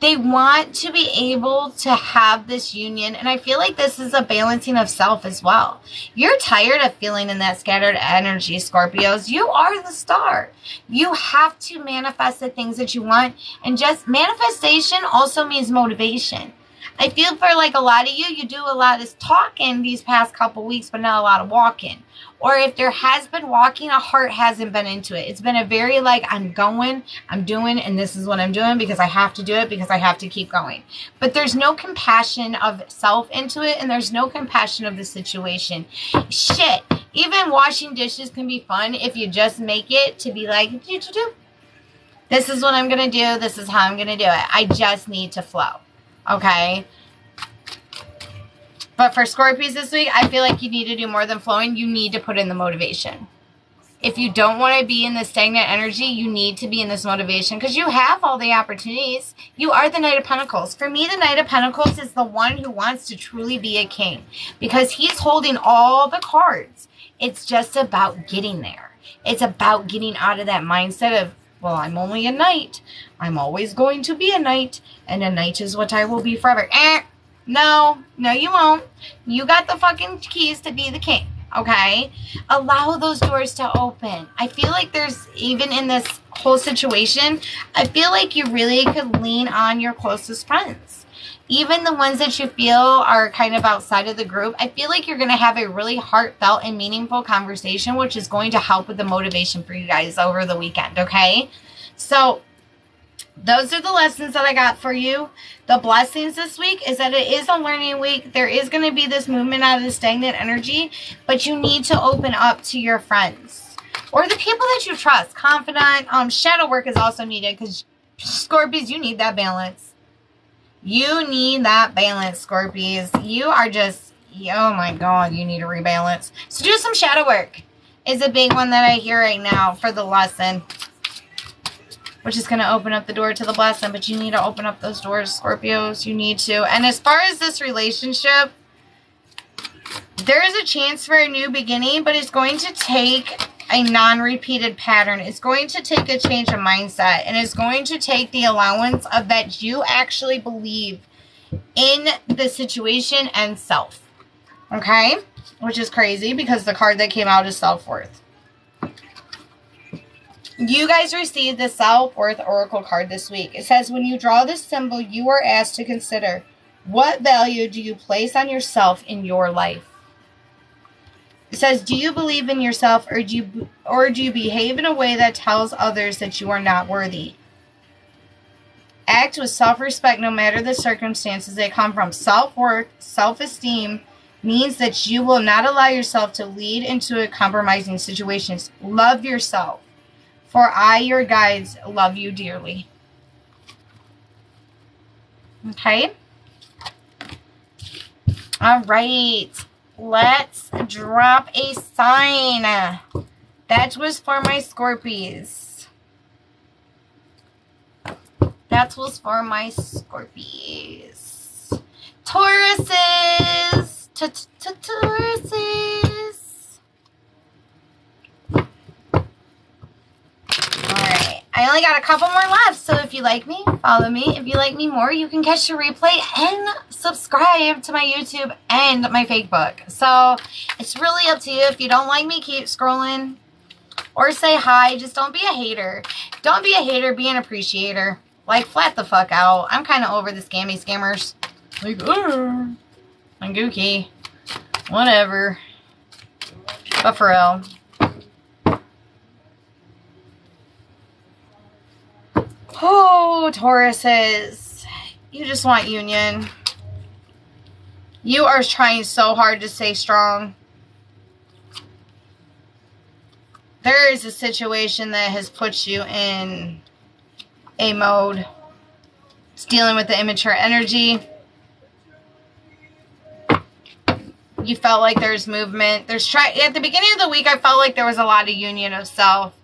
they want to be able to have this union. And I feel like this is a balancing of self as well. You're tired of feeling in that scattered energy, Scorpios. You are the star. You have to manifest the things that you want. And just manifestation also means motivation. I feel for like a lot of you, you do a lot of talking these past couple weeks, but not a lot of walking. Or if there has been walking, a heart hasn't been into it. It's been a very like, I'm going, I'm doing, and this is what I'm doing because I have to do it because I have to keep going. But there's no compassion of self into it, and there's no compassion of the situation. Shit. Even washing dishes can be fun if you just make it to be like, do, do, do. This is what I'm going to do. This is how I'm going to do it. I just need to flow. Okay. But for Scorpios this week, I feel like you need to do more than flowing. You need to put in the motivation. If you don't want to be in this stagnant energy, you need to be in this motivation because you have all the opportunities. You are the Knight of Pentacles. For me, the Knight of Pentacles is the one who wants to truly be a king because he's holding all the cards. It's just about getting there. It's about getting out of that mindset of, well, I'm only a knight. I'm always going to be a knight, and a knight is what I will be forever. Eh, no, no, you won't. You got the fucking keys to be the king, okay? Allow those doors to open. I feel like there's, even in this whole situation, I feel like you really could lean on your closest friends. Even the ones that you feel are kind of outside of the group, I feel like you're going to have a really heartfelt and meaningful conversation, which is going to help with the motivation for you guys over the weekend, okay? So, those are the lessons that I got for you. The blessings this week is that it is a learning week. There is going to be this movement out of the stagnant energy, but you need to open up to your friends or the people that you trust. Confidant, um, shadow work is also needed because Scorpios, you need that balance. You need that balance, Scorpios. You are just, oh my God, you need to rebalance. So do some shadow work is a big one that I hear right now for the lesson. Which is going to open up the door to the blessing. But you need to open up those doors, Scorpios. You need to. And as far as this relationship, there is a chance for a new beginning. But it's going to take a non-repeated pattern. It's going to take a change of mindset. And it's going to take the allowance of that you actually believe in the situation and self. Okay? Which is crazy because the card that came out is self-worth. You guys received the self-worth oracle card this week. It says, when you draw this symbol, you are asked to consider what value do you place on yourself in your life? It says, do you believe in yourself or do you, or do you behave in a way that tells others that you are not worthy? Act with self-respect no matter the circumstances they come from. Self-worth, self-esteem means that you will not allow yourself to lead into a compromising situations. Love yourself, for I, your guides, love you dearly. Okay? All right. Let's drop a sign. That was for my Scorpies. That was for my Scorpies. Tauruses! T T Tauruses! Alright. I only got a couple more left, so if you like me, follow me. If you like me more, you can catch the replay and subscribe to my YouTube and my Facebook. So, it's really up to you. If you don't like me, keep scrolling or say hi. Just don't be a hater. Don't be a hater, be an appreciator. Like, flat the fuck out. I'm kind of over the scammy scammers. Like, I'm gooky. Whatever. But for real. Oh, Tauruses. You just want union. You are trying so hard to stay strong. There is a situation that has put you in a mode. It's dealing with the immature energy. You felt like there's movement. There's try at the beginning of the week I felt like there was a lot of union of self.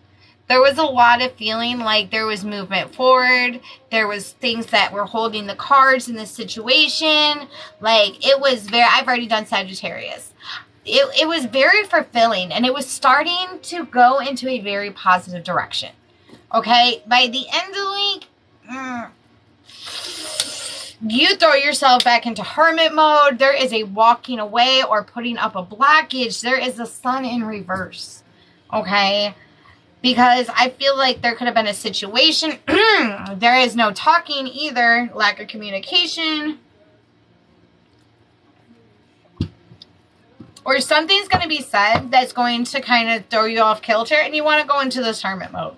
There was a lot of feeling like there was movement forward. There was things that were holding the cards in the situation. Like it was very I've already done Sagittarius. It, it was very fulfilling and it was starting to go into a very positive direction. Okay, by the end of the week, mm, you throw yourself back into hermit mode. There is a walking away or putting up a blockage. There is a sun in reverse. Okay, because I feel like there could have been a situation. there is no talking either, lack of communication. Or something's going to be said that's going to kind of throw you off kilter and you want to go into this hermit mode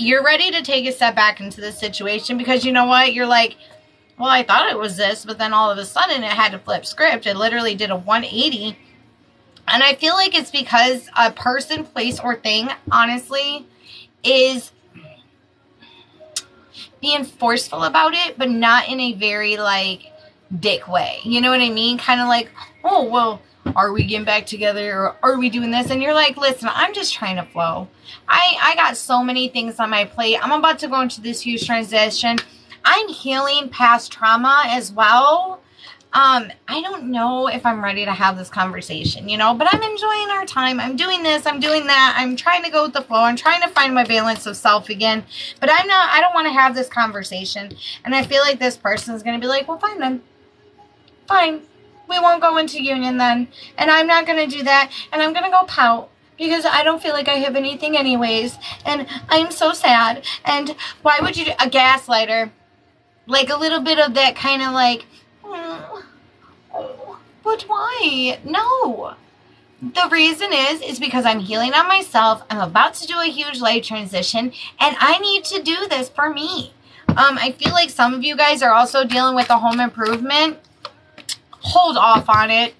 you're ready to take a step back into the situation because you know what? You're like, well, I thought it was this, but then all of a sudden it had to flip script. It literally did a 180. And I feel like it's because a person, place, or thing, honestly, is being forceful about it, but not in a very, like, dick way. You know what I mean? Kind of like, oh, well, are we getting back together or are we doing this and you're like listen i'm just trying to flow i i got so many things on my plate i'm about to go into this huge transition i'm healing past trauma as well um i don't know if i'm ready to have this conversation you know but i'm enjoying our time i'm doing this i'm doing that i'm trying to go with the flow i'm trying to find my balance of self again but i'm not i don't want to have this conversation and i feel like this person is going to be like well fine then fine we won't go into union then. And I'm not going to do that. And I'm going to go pout because I don't feel like I have anything anyways. And I'm so sad. And why would you do a gaslighter? Like a little bit of that kind of like, mm, but why? No. The reason is, is because I'm healing on myself. I'm about to do a huge life transition and I need to do this for me. Um, I feel like some of you guys are also dealing with the home improvement hold off on it.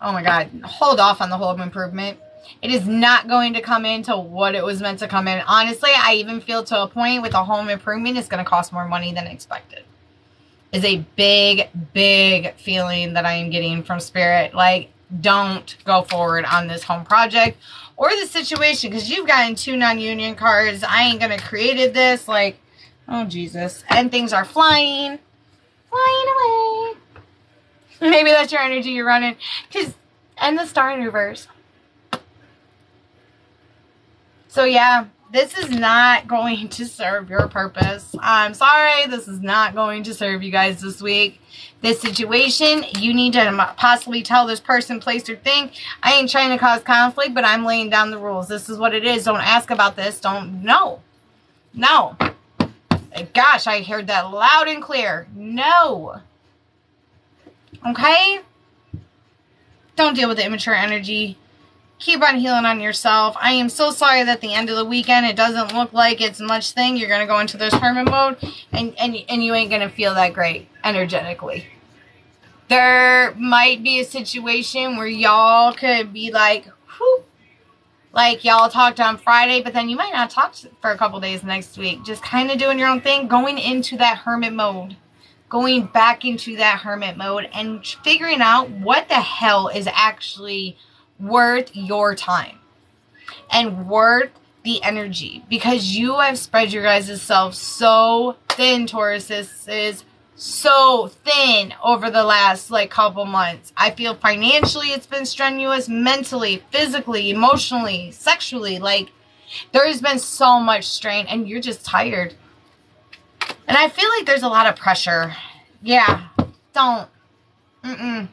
Oh my God, hold off on the home improvement. It is not going to come into what it was meant to come in. Honestly, I even feel to a point with a home improvement, it's going to cost more money than expected. Is a big, big feeling that I am getting from Spirit. Like, don't go forward on this home project or the situation because you've gotten two non-union cards. I ain't gonna created this like, oh Jesus, and things are flying, flying away. Maybe that's your energy you're running because and the star in reverse. So yeah, this is not going to serve your purpose. I'm sorry, this is not going to serve you guys this week. This situation, you need to possibly tell this person, place, or thing. I ain't trying to cause conflict, but I'm laying down the rules. This is what it is. Don't ask about this. Don't, no. No. Gosh, I heard that loud and clear. No. Okay? Don't deal with the immature energy keep on healing on yourself. I am so sorry that the end of the weekend it doesn't look like it's much thing. You're gonna go into this hermit mode and and and you ain't gonna feel that great energetically. There might be a situation where y'all could be like, whew, like y'all talked on Friday, but then you might not talk for a couple days next week. Just kind of doing your own thing, going into that hermit mode going back into that hermit mode and figuring out what the hell is actually worth your time and worth the energy because you have spread your guys' self so thin, Tauruses, is so thin over the last like couple months. I feel financially it's been strenuous, mentally, physically, emotionally, sexually. Like there has been so much strain and you're just tired. And I feel like there's a lot of pressure. Yeah, don't. Mm-mm.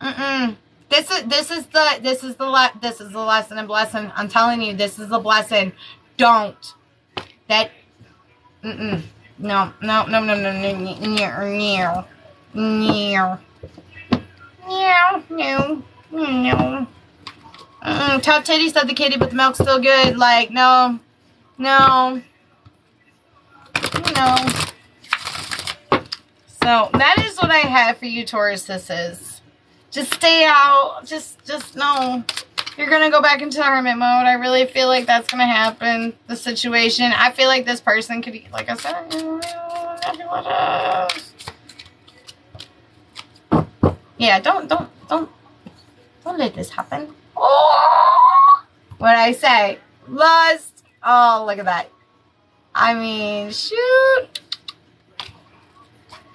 Mm-mm. This is this is the this is the le- this is the lesson and blessing. I'm telling you, this is the blessing. Don't that. Mm-mm. No, no, no, no, no, no, no, no, no, no, no, no. Mm-mm. Top titty said the kitty, but the milk's still good. Like, no, no, no. So that is what I have for you, Taurus. This is. Just stay out. Just, just no. You're going to go back into hermit mode. I really feel like that's going to happen. The situation. I feel like this person could, like I said, yeah, don't, don't, don't, don't let this happen. Oh! What I say? Lust. Oh, look at that. I mean, shoot.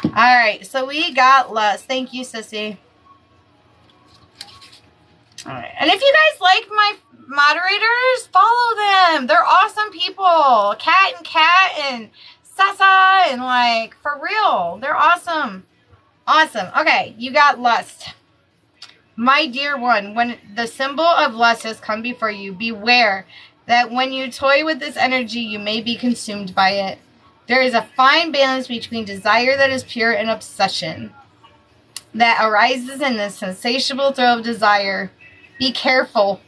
All right, so we got lust. Thank you, sissy. Alright. And if you guys like my moderators, follow them. They're awesome people. Cat and Cat and Sasa and like for real. They're awesome. Awesome. Okay, you got lust. My dear one, when the symbol of lust has come before you, beware that when you toy with this energy, you may be consumed by it. There is a fine balance between desire that is pure and obsession that arises in this insatiable thrill of desire be careful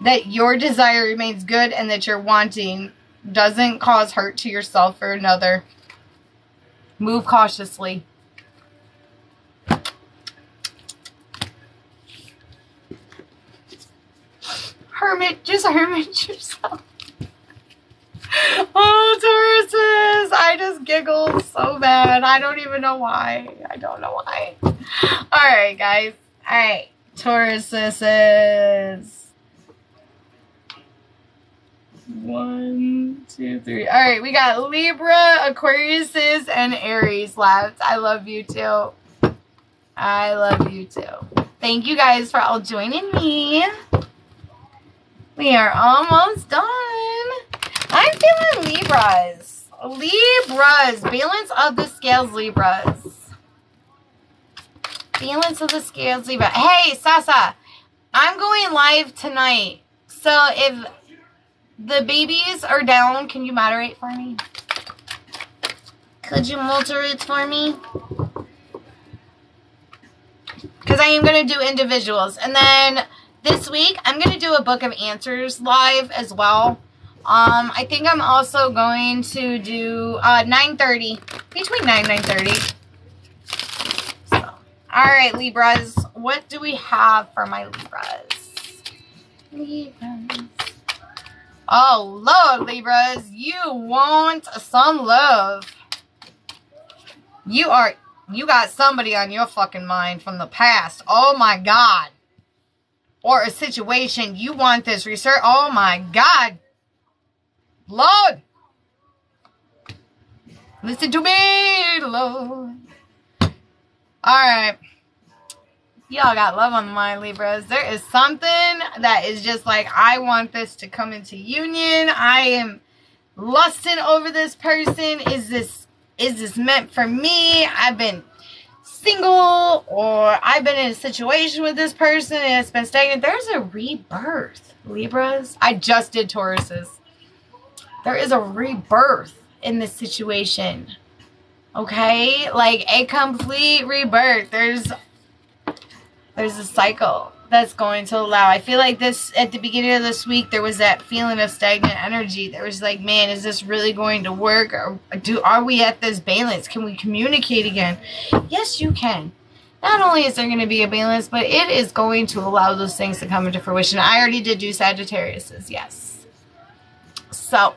that your desire remains good and that your wanting doesn't cause hurt to yourself or another. Move cautiously. Hermit, just hermit yourself. oh, Tauruses, I just giggled so bad. I don't even know why. I don't know why. All right, guys. All right. Tauruses. One, two, three. All right, we got Libra, Aquariuses, and Aries left. I love you too. I love you too. Thank you guys for all joining me. We are almost done. I'm feeling Libras. Libras. Balance of the scales, Libras. Balance of the scales, Libra. Hey, Sasa, I'm going live tonight. So if the babies are down, can you moderate for me? Could you moderate for me? Because I am going to do individuals. And then this week, I'm going to do a book of answers live as well. Um, I think I'm also going to do uh, 9.30, between 9 and 9.30. All right, Libras. What do we have for my Libras? Libras. Oh, Lord, Libras. You want some love. You are, you got somebody on your fucking mind from the past. Oh, my God. or a situation, you want this research. Oh my God. Lord. Listen to me, Lord. All right. Y'all got love on the mind, Libras. There is something that is just like, I want this to come into union. I am lusting over this person. Is this is this meant for me? I've been single or I've been in a situation with this person and it's been stagnant. There's a rebirth, Libras. I just did Tauruses. There is a rebirth in this situation. Okay? Like a complete rebirth. There's there's a cycle that's going to allow. I feel like this at the beginning of this week there was that feeling of stagnant energy. There was like, man, is this really going to work? Or do are we at this balance? Can we communicate again? Yes, you can. Not only is there going to be a balance, but it is going to allow those things to come into fruition. I already did do Sagittarius's, yes. So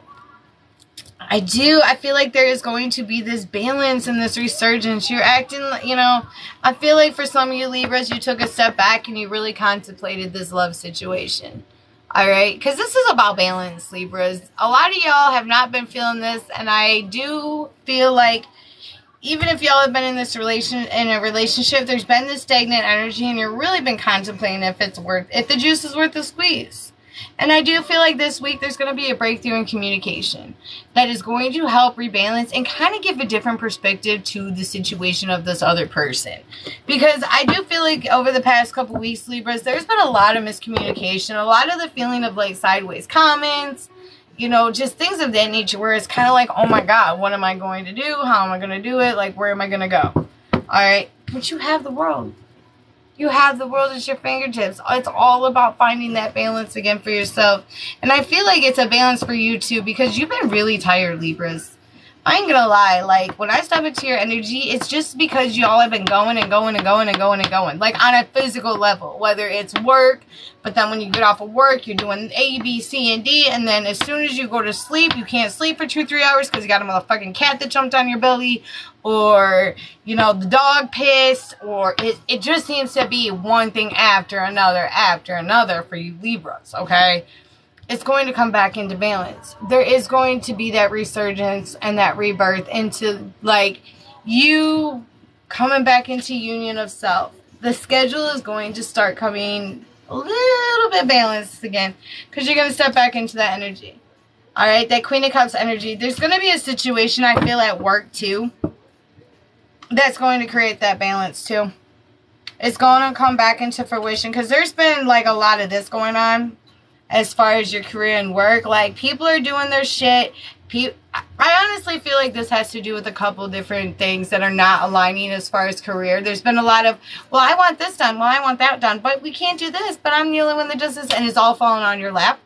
I do. I feel like there is going to be this balance and this resurgence. You're acting, you know, I feel like for some of you Libras, you took a step back and you really contemplated this love situation. All right. Because this is about balance, Libras. A lot of y'all have not been feeling this. And I do feel like even if y'all have been in this relation in a relationship, there's been this stagnant energy and you've really been contemplating if it's worth, if the juice is worth the squeeze. And I do feel like this week there's going to be a breakthrough in communication that is going to help rebalance and kind of give a different perspective to the situation of this other person. Because I do feel like over the past couple weeks, Libras, there's been a lot of miscommunication, a lot of the feeling of like sideways comments, you know, just things of that nature where it's kind of like, oh my God, what am I going to do? How am I going to do it? Like, where am I going to go? All right. But you have the world. You have the world at your fingertips. It's all about finding that balance again for yourself. And I feel like it's a balance for you too because you've been really tired, Libras. I ain't gonna lie, like when I step into your energy, it's just because y'all have been going and going and going and going and going, like on a physical level, whether it's work, but then when you get off of work, you're doing A, B, C, and D, and then as soon as you go to sleep, you can't sleep for two, three hours because you got a motherfucking cat that jumped on your belly, or, you know, the dog pissed, or it, it just seems to be one thing after another after another for you Libras, okay? It's going to come back into balance. There is going to be that resurgence and that rebirth into like you coming back into union of self. The schedule is going to start coming a little bit balanced again because you're going to step back into that energy. All right, that Queen of Cups energy. There's going to be a situation I feel at work too that's going to create that balance too. It's going to come back into fruition because there's been like a lot of this going on as far as your career and work. Like people are doing their shit. Pe- I honestly feel like this has to do with a couple different things that are not aligning as far as career. There's been a lot of, well, I want this done, well, I want that done, but we can't do this, but I'm the only one that does this, and it's all falling on your lap.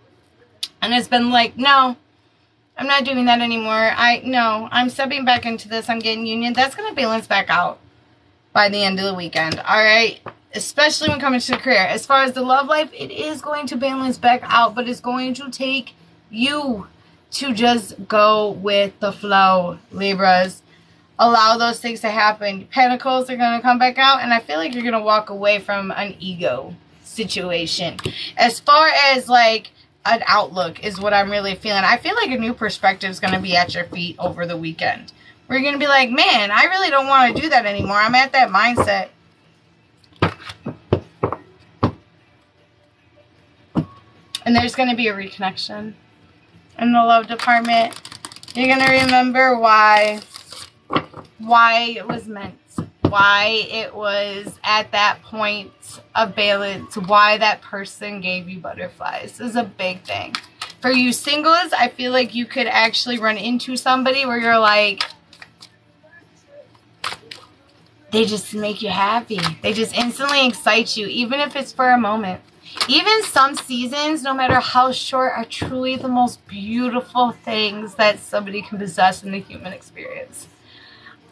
And it's been like, no, I'm not doing that anymore. I no, I'm stepping back into this. I'm getting union. That's gonna balance back out by the end of the weekend. All right especially when coming to the career. As far as the love life, it is going to balance back out, but it's going to take you to just go with the flow, Libras. Allow those things to happen. Pentacles are going to come back out, and I feel like you're going to walk away from an ego situation. As far as like an outlook is what I'm really feeling. I feel like a new perspective is going to be at your feet over the weekend. We're going to be like, man, I really don't want to do that anymore. I'm at that mindset and there's going to be a reconnection in the love department. You're going to remember why, why it was meant, why it was at that point of balance, why that person gave you butterflies this is a big thing. For you singles, I feel like you could actually run into somebody where you're like, they just make you happy. They just instantly excite you, even if it's for a moment. Even some seasons, no matter how short, are truly the most beautiful things that somebody can possess in the human experience.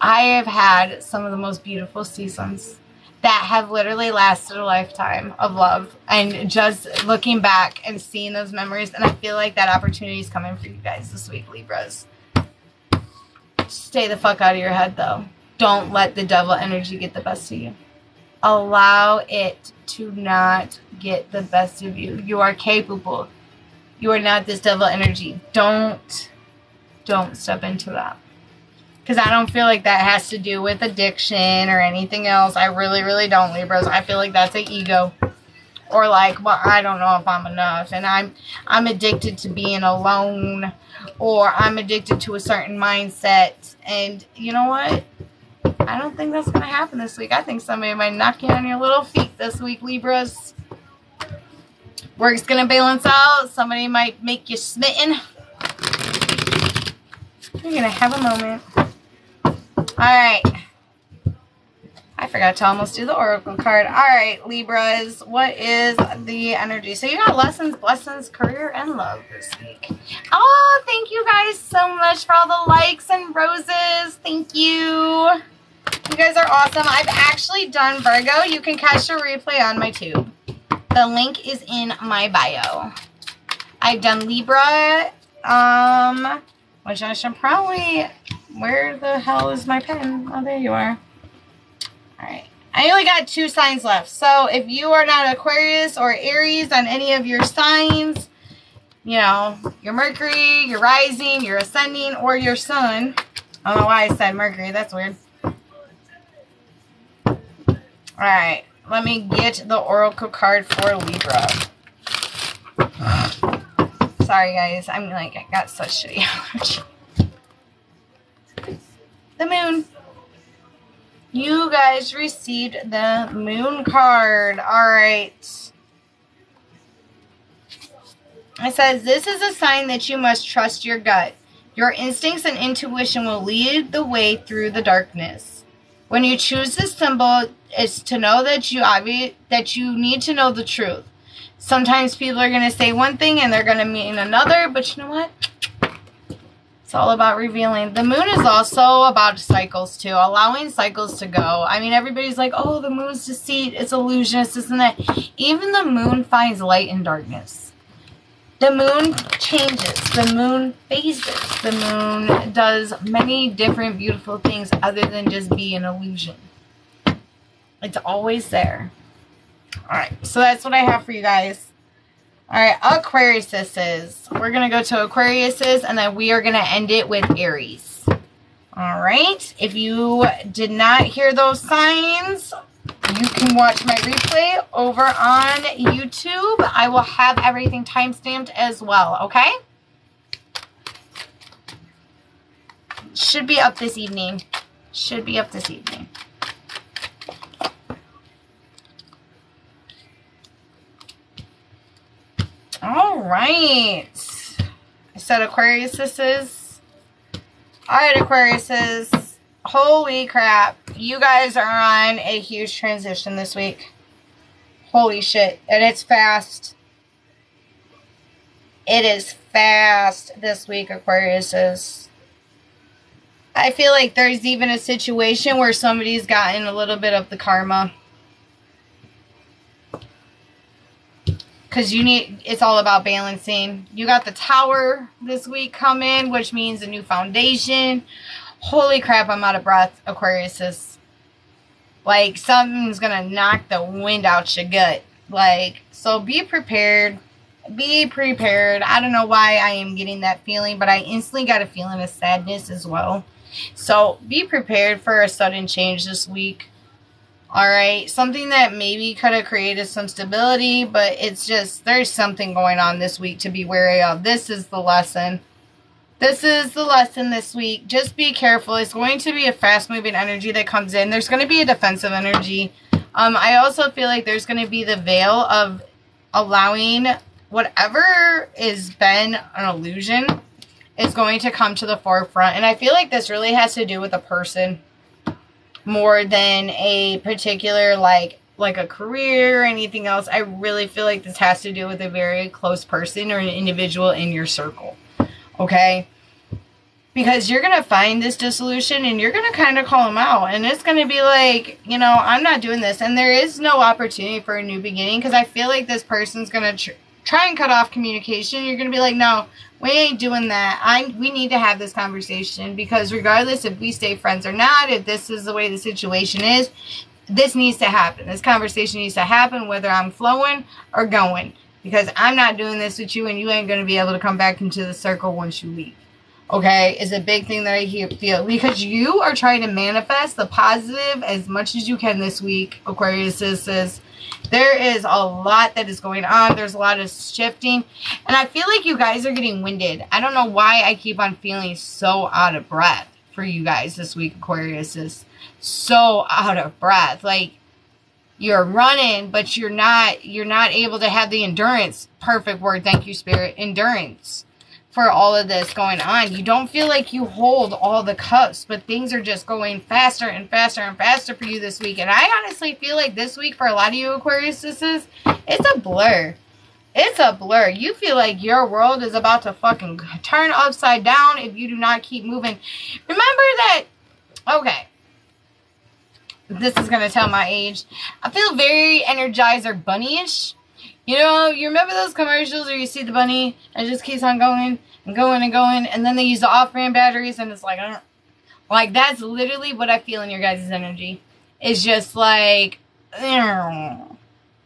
I have had some of the most beautiful seasons that have literally lasted a lifetime of love and just looking back and seeing those memories and i feel like that opportunity is coming for you guys this week libras. Stay the fuck out of your head though. Don't let the devil energy get the best of you allow it to not get the best of you. You are capable. You are not this devil energy. Don't, don't step into that. Because I don't feel like that has to do with addiction or anything else. I really, really don't, Libras. I feel like that's an ego. Or like, well, I don't know if I'm enough. And I'm, I'm addicted to being alone. Or I'm addicted to a certain mindset. And you know what? I don't think that's going to happen this week. I think somebody might knock you on your little feet this week, Libras. Work's going to balance out. Somebody might make you smitten. You're going to have a moment. Alright. I forgot to almost do the oracle card. Alright, Libras. What is the energy? So you got lessons, blessings, career, and love this week. Oh, thank you guys so much for all the likes and roses. Thank you. You guys are awesome. I've actually done Virgo. You can catch the replay on my tube. The link is in my bio. I've done Libra, um, which I should probably, where the hell is my pen? Oh, there you are. All right. I only got two signs left. So if you are not Aquarius or Aries on any of your signs, you know, your Mercury, your rising, your ascending, or your sun. I don't know why I said Mercury. That's weird. Alright, let me get the Oracle card for Libra. Sorry, guys. I'm like, I got such shitty allergy. The moon. You guys received the moon card. Alright. It says, this is a sign that you must trust your gut. Your instincts and intuition will lead the way through the darkness. When you choose this symbol, it's to know that you obvi- that you need to know the truth. Sometimes people are going to say one thing and they're going to mean another, but you know what? It's all about revealing. The moon is also about cycles too, allowing cycles to go. I mean, everybody's like, oh, the moon's deceit, it's illusion, and that. Even the moon finds light in darkness. The moon changes. The moon phases. The moon does many different beautiful things other than just be an illusion. It's always there. Alright, so that's what I have for you guys. Alright, Aquariuses. We're going to go to Aquariuses and then we are going to end it with Aries. Alright, if you did not hear those signs, you can watch my replay over on YouTube. I will have everything timestamped as well, okay? Should be up this evening. Should be up this evening. All right. I said Aquarius this is. All right, Aquariuses holy crap. You guys are on a huge transition this week. Holy shit. And it's fast. It is fast this week, Aquarius is. I feel like there's even a situation where somebody's gotten a little bit of the karma. Because you need, it's all about balancing. You got the tower this week coming, which means a new foundation Holy crap, I'm out of breath, Aquarius. is Like, something's gonna knock the wind out your gut. Like, so be prepared. Be prepared. I don't know why I am getting that feeling, but I instantly got a feeling of sadness as well. So be prepared for a sudden change this week. Alright, something that maybe could have created some stability, but it's just, there's something going on this week to be wary of. This is the lesson. This is the lesson this week. Just be careful. It's going to be a fast-moving energy that comes in. There's going to be a defensive energy. Um, I also feel like there's going to be the veil of allowing whatever has been an illusion is going to come to the forefront. And I feel like this really has to do with a person more than a particular, like, like a career or anything else. I really feel like this has to do with a very close person or an individual in your circle. Okay? because you're going to find this dissolution and you're going to kind of call them out and it's going to be like you know i'm not doing this and there is no opportunity for a new beginning because i feel like this person's going to tr try and cut off communication you're going to be like no we ain't doing that i we need to have this conversation because regardless if we stay friends or not if this is the way the situation is this needs to happen. This conversation needs to happen whether I'm flowing or going. Because I'm not doing this with you and you ain't going to be able to come back into the circle once you leave. Okay, is a big thing that I feel because you are trying to manifest the positive as much as you can this week, Aquarius says. There is a lot that is going on. There's a lot of shifting. And I feel like you guys are getting winded. I don't know why I keep on feeling so out of breath for you guys this week, Aquarius is so out of breath. Like you're running, but you're not you're not able to have the endurance. Perfect word, thank you, Spirit. Endurance for all of this going on. You don't feel like you hold all the cups, but things are just going faster and faster and faster for you this week. And I honestly feel like this week for a lot of you Aquarius, this is it's a blur. It's a blur. You feel like your world is about to fucking turn upside down if you do not keep moving. Remember that, okay, this is going to tell my age. I feel very Energizer Bunny-ish. You know, you remember those commercials where you see the bunny and it just keeps on going and going and going and then they use the off-brand batteries and it's like, uh, like that's literally what I feel in your guys' energy. It's just like,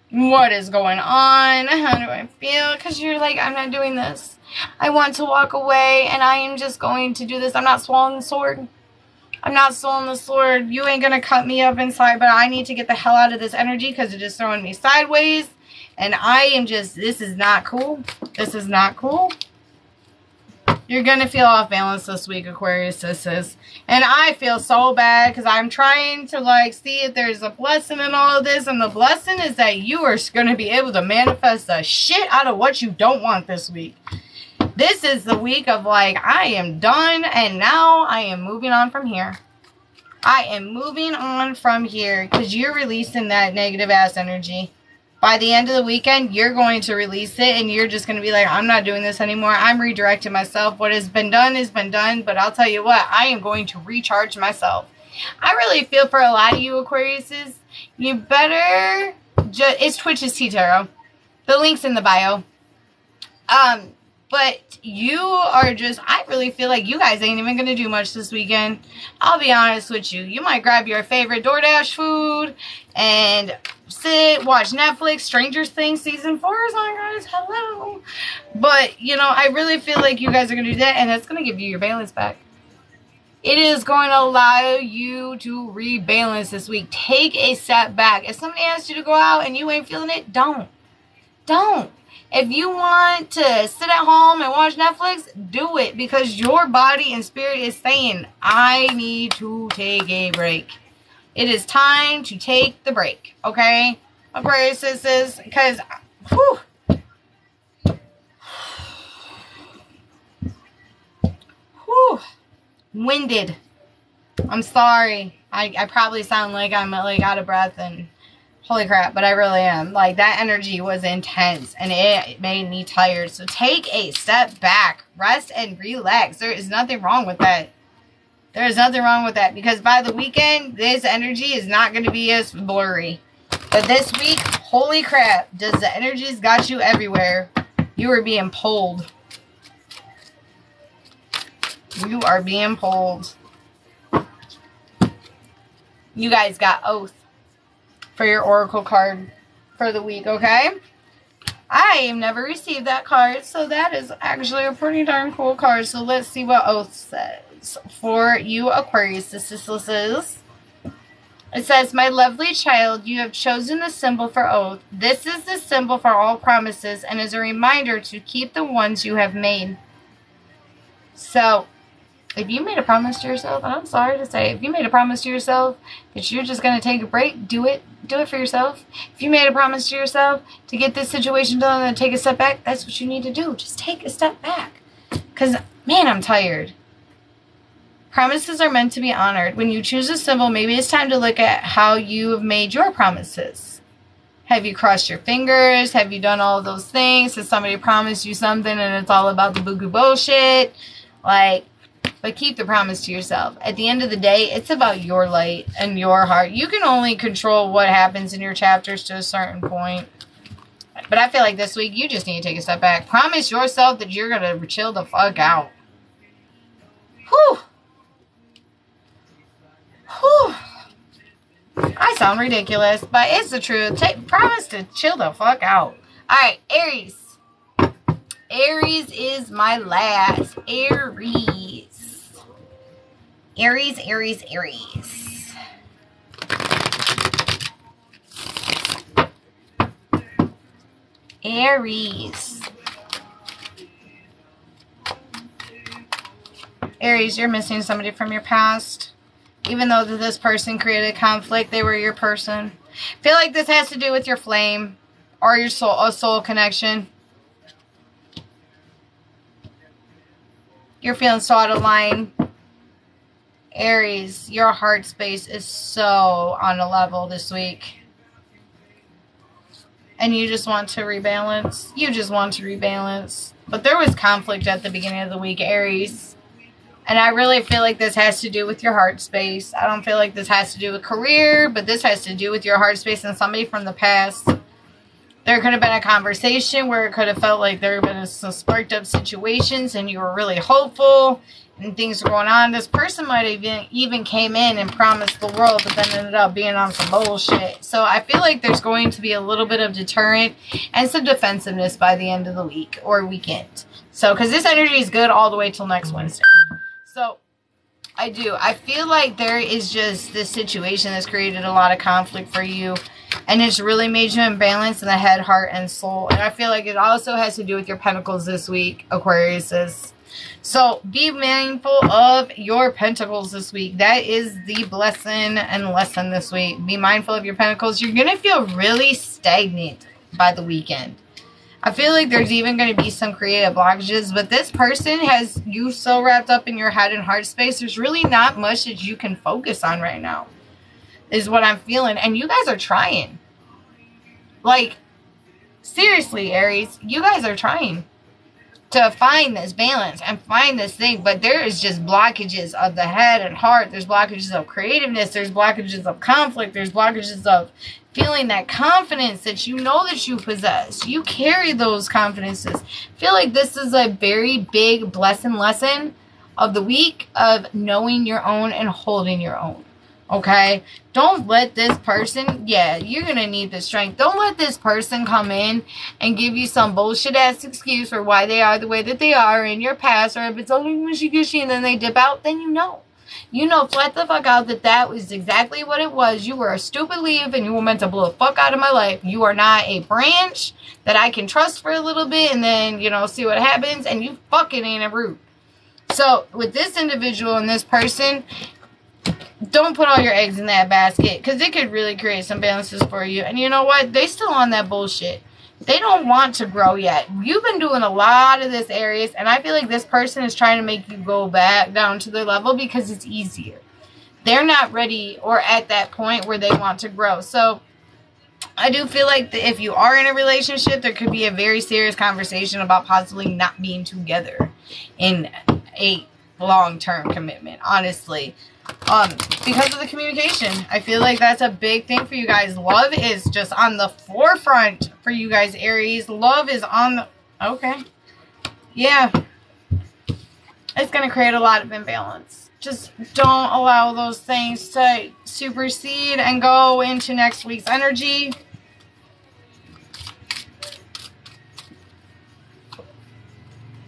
what is going on? How do I feel? Because you're like, I'm not doing this. I want to walk away and I am just going to do this. I'm not swallowing the sword. I'm not swallowing the sword. You ain't going to cut me up inside, but I need to get the hell out of this energy because it is throwing me sideways. And I am just, this is not cool. This is not cool. You're going to feel off balance this week, Aquarius sisters. And I feel so bad because I'm trying to like see if there's a blessing in all of this. And the blessing is that you are going to be able to manifest the shit out of what you don't want this week. This is the week of like, I am done and now I am moving on from here. I am moving on from here because you're releasing that negative ass energy by the end of the weekend, you're going to release it and you're just going to be like, I'm not doing this anymore. I'm redirecting myself. What has been done has been done. But I'll tell you what, I am going to recharge myself. I really feel for a lot of you Aquariuses, you better just, it's Twitch's Tea Tarot. The link's in the bio. Um, but you are just, I really feel like you guys ain't even going to do much this weekend. I'll be honest with you. You might grab your favorite DoorDash food and sit, watch Netflix. Stranger Things season four is on, guys. Hello. But, you know, I really feel like you guys are going to do that, and that's going to give you your balance back. It is going to allow you to rebalance this week. Take a step back. If somebody asks you to go out and you ain't feeling it, don't. Don't. If you want to sit at home and watch Netflix, do it because your body and spirit is saying, I need to take a break. It is time to take the break, okay? Aquarius is because, whew. Whew. Winded. I'm sorry. I, I probably sound like I'm like out of breath and holy crap, but I really am. Like, that energy was intense, and it made me tired. So take a step back. Rest and relax. There is nothing wrong with that. There is nothing wrong with that, because by the weekend, this energy is not going to be as blurry. But this week, holy crap, does the energies got you everywhere. You are being pulled. You are being pulled. You guys got oath for your Oracle card for the week, okay? I never received that card, so that is actually a pretty darn cool card. So let's see what Oath says for you Aquarius. This is it says, My lovely child, you have chosen the symbol for oath. This is the symbol for all promises and is a reminder to keep the ones you have made. So, if you made a promise to yourself, and I'm sorry to say, if you made a promise to yourself that you're just going to take a break, do it. Do it for yourself. If you made a promise to yourself to get this situation done and take a step back, that's what you need to do. Just take a step back. Because, man, I'm tired. Promises are meant to be honored. When you choose a symbol, maybe it's time to look at how you have made your promises. Have you crossed your fingers? Have you done all those things? Has somebody promised you something and it's all about the boo bullshit? Like, but keep the promise to yourself. At the end of the day, it's about your light and your heart. You can only control what happens in your chapters to a certain point. But I feel like this week you just need to take a step back. Promise yourself that you're going to chill the fuck out. Whew. Whew. I sound ridiculous, but it's the truth. Take, promise to chill the fuck out. All right, Aries. Aries is my last. Aries. Aries, Aries, Aries. Aries. Aries, you're missing somebody from your past. Even though this person created conflict, they were your person. feel like this has to do with your flame or your soul, a soul connection. You're feeling so out of line. Aries, your heart space is so on a level this week. And you just want to rebalance. You just want to rebalance. But there was conflict at the beginning of the week, Aries. And I really feel like this has to do with your heart space. I don't feel like this has to do with career, but this has to do with your heart space and somebody from the past. There could have been a conversation where it could have felt like there have been some sparked up situations and you were really hopeful and things were going on. This person might even, even came in and promised the world, but then ended up being on some bullshit. So I feel like there's going to be a little bit of deterrent and some defensiveness by the end of the week or weekend. So, because this energy is good all the way till next Wednesday. So I do. I feel like there is just this situation that's created a lot of conflict for you. And it's really made you imbalanced in the head, heart, and soul. And I feel like it also has to do with your pentacles this week, Aquarius. Is. So be mindful of your pentacles this week. That is the blessing and lesson this week. Be mindful of your pentacles. You're going to feel really stagnant by the weekend. I feel like there's even going to be some creative blockages, but this person has you so wrapped up in your head and heart space, there's really not much that you can focus on right now, is what I'm feeling. And you guys are trying. Like, seriously, Aries, you guys are trying to find this balance and find this thing, but there is just blockages of the head and heart. There's blockages of creativeness. There's blockages of conflict. There's blockages of feeling that confidence that you know that you possess. You carry those confidences. Feel like this is a very big blessing lesson of the week of knowing your own and holding your own. Okay? Don't let this person, yeah, you're going to need the strength. Don't let this person come in and give you some bullshit ass excuse for why they are the way that they are in your past, or if it's only mushy gushy and then they dip out, then you know you know flat the fuck out that that was exactly what it was. You were a stupid leaf and you were meant to blow the fuck out of my life. You are not a branch that I can trust for a little bit and then, you know, see what happens. And you fucking ain't a root. So with this individual and this person, don't put all your eggs in that basket because it could really create some balances for you. And you know what? They still on that bullshit they don't want to grow yet. You've been doing a lot of this Aries, and I feel like this person is trying to make you go back down to their level because it's easier. They're not ready or at that point where they want to grow. So I do feel like if you are in a relationship, there could be a very serious conversation about possibly not being together in a long-term commitment, honestly um, because of the communication. I feel like that's a big thing for you guys. Love is just on the forefront for you guys, Aries. Love is on the... Okay. Yeah. It's going to create a lot of imbalance. Just don't allow those things to supersede and go into next week's energy.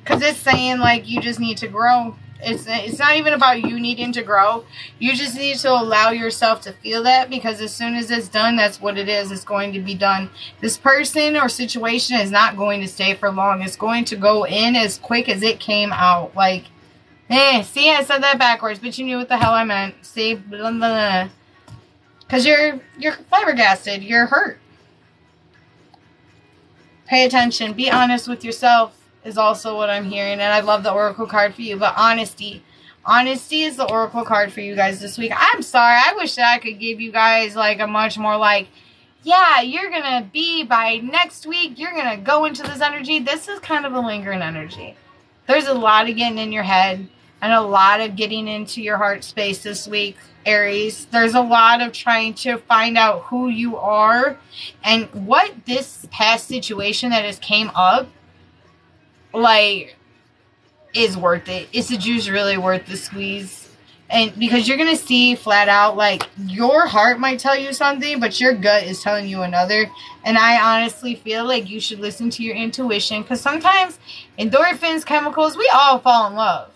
Because it's saying, like, you just need to grow. It's it's not even about you needing to grow. You just need to allow yourself to feel that because as soon as it's done, that's what it is. It's going to be done. This person or situation is not going to stay for long. It's going to go in as quick as it came out. Like, eh, see, I said that backwards, but you knew what the hell I meant. See, blah, blah, blah. Cause you're you're flabbergasted. You're hurt. Pay attention. Be honest with yourself is also what I'm hearing. And I love the Oracle card for you. But honesty. Honesty is the Oracle card for you guys this week. I'm sorry. I wish that I could give you guys like a much more like, yeah, you're going to be by next week. You're going to go into this energy. This is kind of a lingering energy. There's a lot of getting in your head and a lot of getting into your heart space this week, Aries. There's a lot of trying to find out who you are and what this past situation that has came up like is worth it. Is the juice really worth the squeeze? And because you're to see flat out, like, your heart might tell you something, but your gut is telling you another. And I honestly feel like you should listen to your intuition because sometimes endorphins, chemicals, we all fall in love.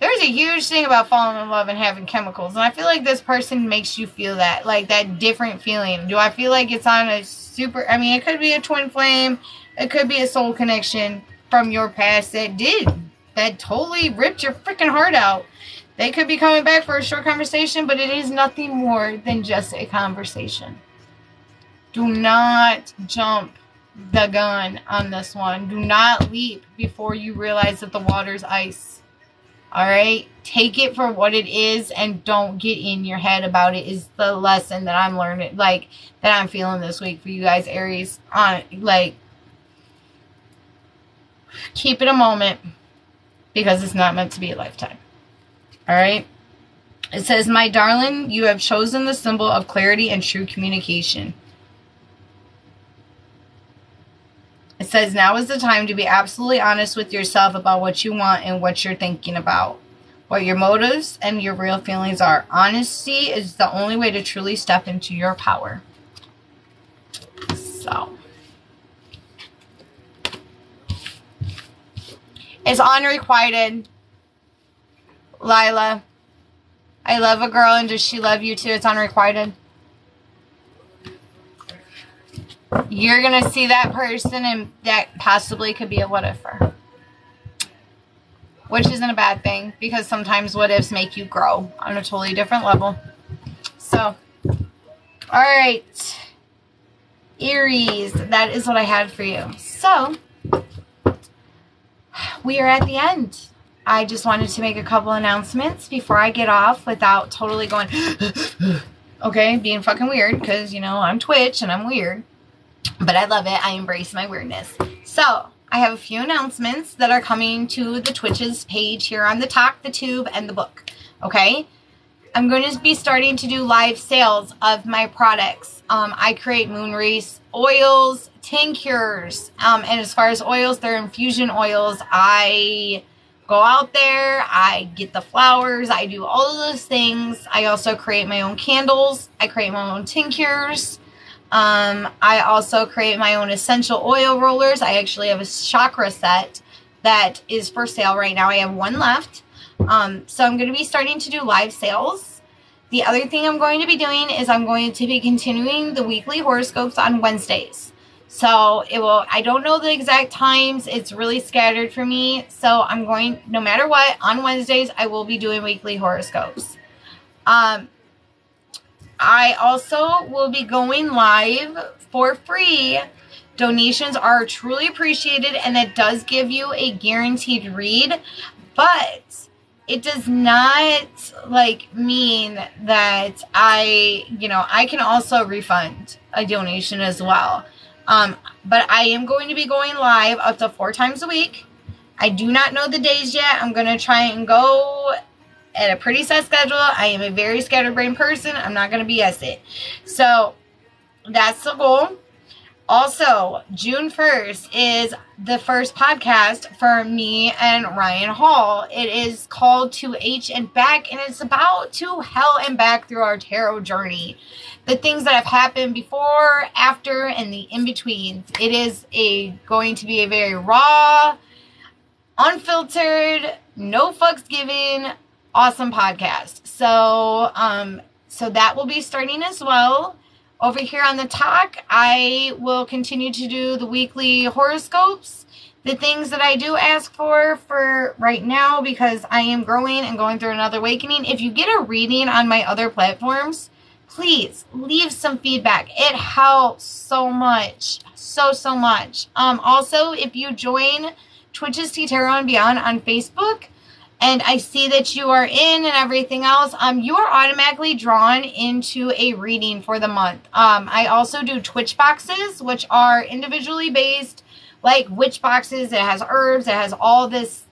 There's a huge thing about falling in love and having chemicals. And I feel like this person makes you feel that, like that different feeling. Do I feel like it's on a super, I mean, it could be a twin flame, it could be a soul connection from your past that did, that totally ripped your freaking heart out they could be coming back for a short conversation, but it is nothing more than just a conversation. Do not jump the gun on this one. Do not leap before you realize that the water's ice. All right? Take it for what it is and don't get in your head about it is the lesson that I'm learning like that I'm feeling this week for you guys Aries on like keep it a moment because it's not meant to be a lifetime. All right. It says, My darling, you have chosen the symbol of clarity and true communication. It says, Now is the time to be absolutely honest with yourself about what you want and what you're thinking about, what your motives and your real feelings are. Honesty is the only way to truly step into your power. So. It's unrequited Lila. I love a girl and does she love you too? It's unrequited. You're going to see that person and that possibly could be a what ifer. Which isn't a bad thing because sometimes what ifs make you grow on a totally different level. So, alright. Aries, that is what I had for you. So, we are at the end. I just wanted to make a couple announcements before I get off without totally going, okay, being fucking weird because, you know, I'm Twitch and I'm weird. But I love it. I embrace my weirdness. So, I have a few announcements that are coming to the Twitches page here on the Talk, the Tube, and the book. Okay? I'm going to be starting to do live sales of my products. Um, I create Moonrace oils, tinctures, um, and as far as oils, they're infusion oils. I go out there, I get the flowers, I do all of those things. I also create my own candles, I create my own tinctures. Um, I also create my own essential oil rollers. I actually have a chakra set that is for sale right now. I have one left. Um, so I'm going to be starting to do live sales. The other thing I'm going to be doing is I'm going to be continuing the weekly horoscopes on Wednesdays. So it will, I don't know the exact times. It's really scattered for me. So I'm going, no matter what, on Wednesdays, I will be doing weekly horoscopes. Um, I also will be going live for free. Donations are truly appreciated and it does give you a guaranteed read, but it does not like mean that I, you know, I can also refund a donation as well. Um, but I am going to be going live up to four times a week. I do not know the days yet. I'm going to try and go at a pretty set schedule. I am a very scatterbrained person. I'm not going to BS it. So that's the goal. Also, June 1st is the first podcast for me and Ryan Hall. It is called To H and Back, and it's about to hell and back through our tarot journey the things that have happened before, after, and the in betweens. It is a going to be a very raw, unfiltered, no fucks given, awesome podcast. So, um, so that will be starting as well. Over here on the talk, I will continue to do the weekly horoscopes. The things that I do ask for for right now because I am growing and going through another awakening. If you get a reading on my other platforms, please leave some feedback. It helps so much. So, so much. Um, also, if you join Twitch's Tea Tarot and Beyond on Facebook, and I see that you are in and everything else, um, you are automatically drawn into a reading for the month. Um, I also do Twitch boxes, which are individually based, like witch boxes. It has herbs, it has all this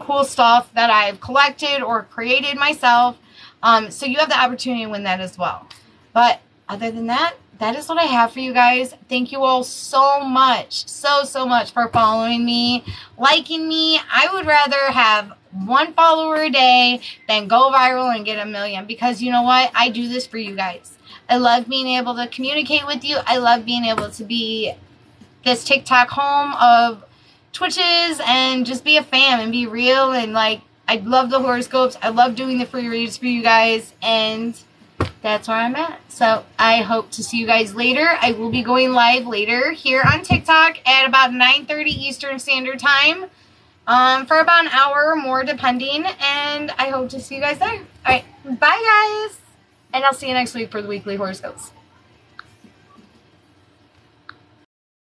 cool stuff that I've collected or created myself. Um, so you have the opportunity to win that as well. But other than that, that is what I have for you guys. Thank you all so much, so, so much for following me, liking me. I would rather have one follower a day then go viral and get a million. Because you know what? I do this for you guys. I love being able to communicate with you. I love being able to be this TikTok home of Twitches and just be a fan and be real and like I love the horoscopes. I love doing the free reads for you guys and that's where I'm at. So I hope to see you guys later. I will be going live later here on TikTok at about 9.30 Eastern Standard Time um, for about an hour or more depending. And I hope to see you guys there. All right. Bye, guys. And I'll see you next week for the weekly horoscopes.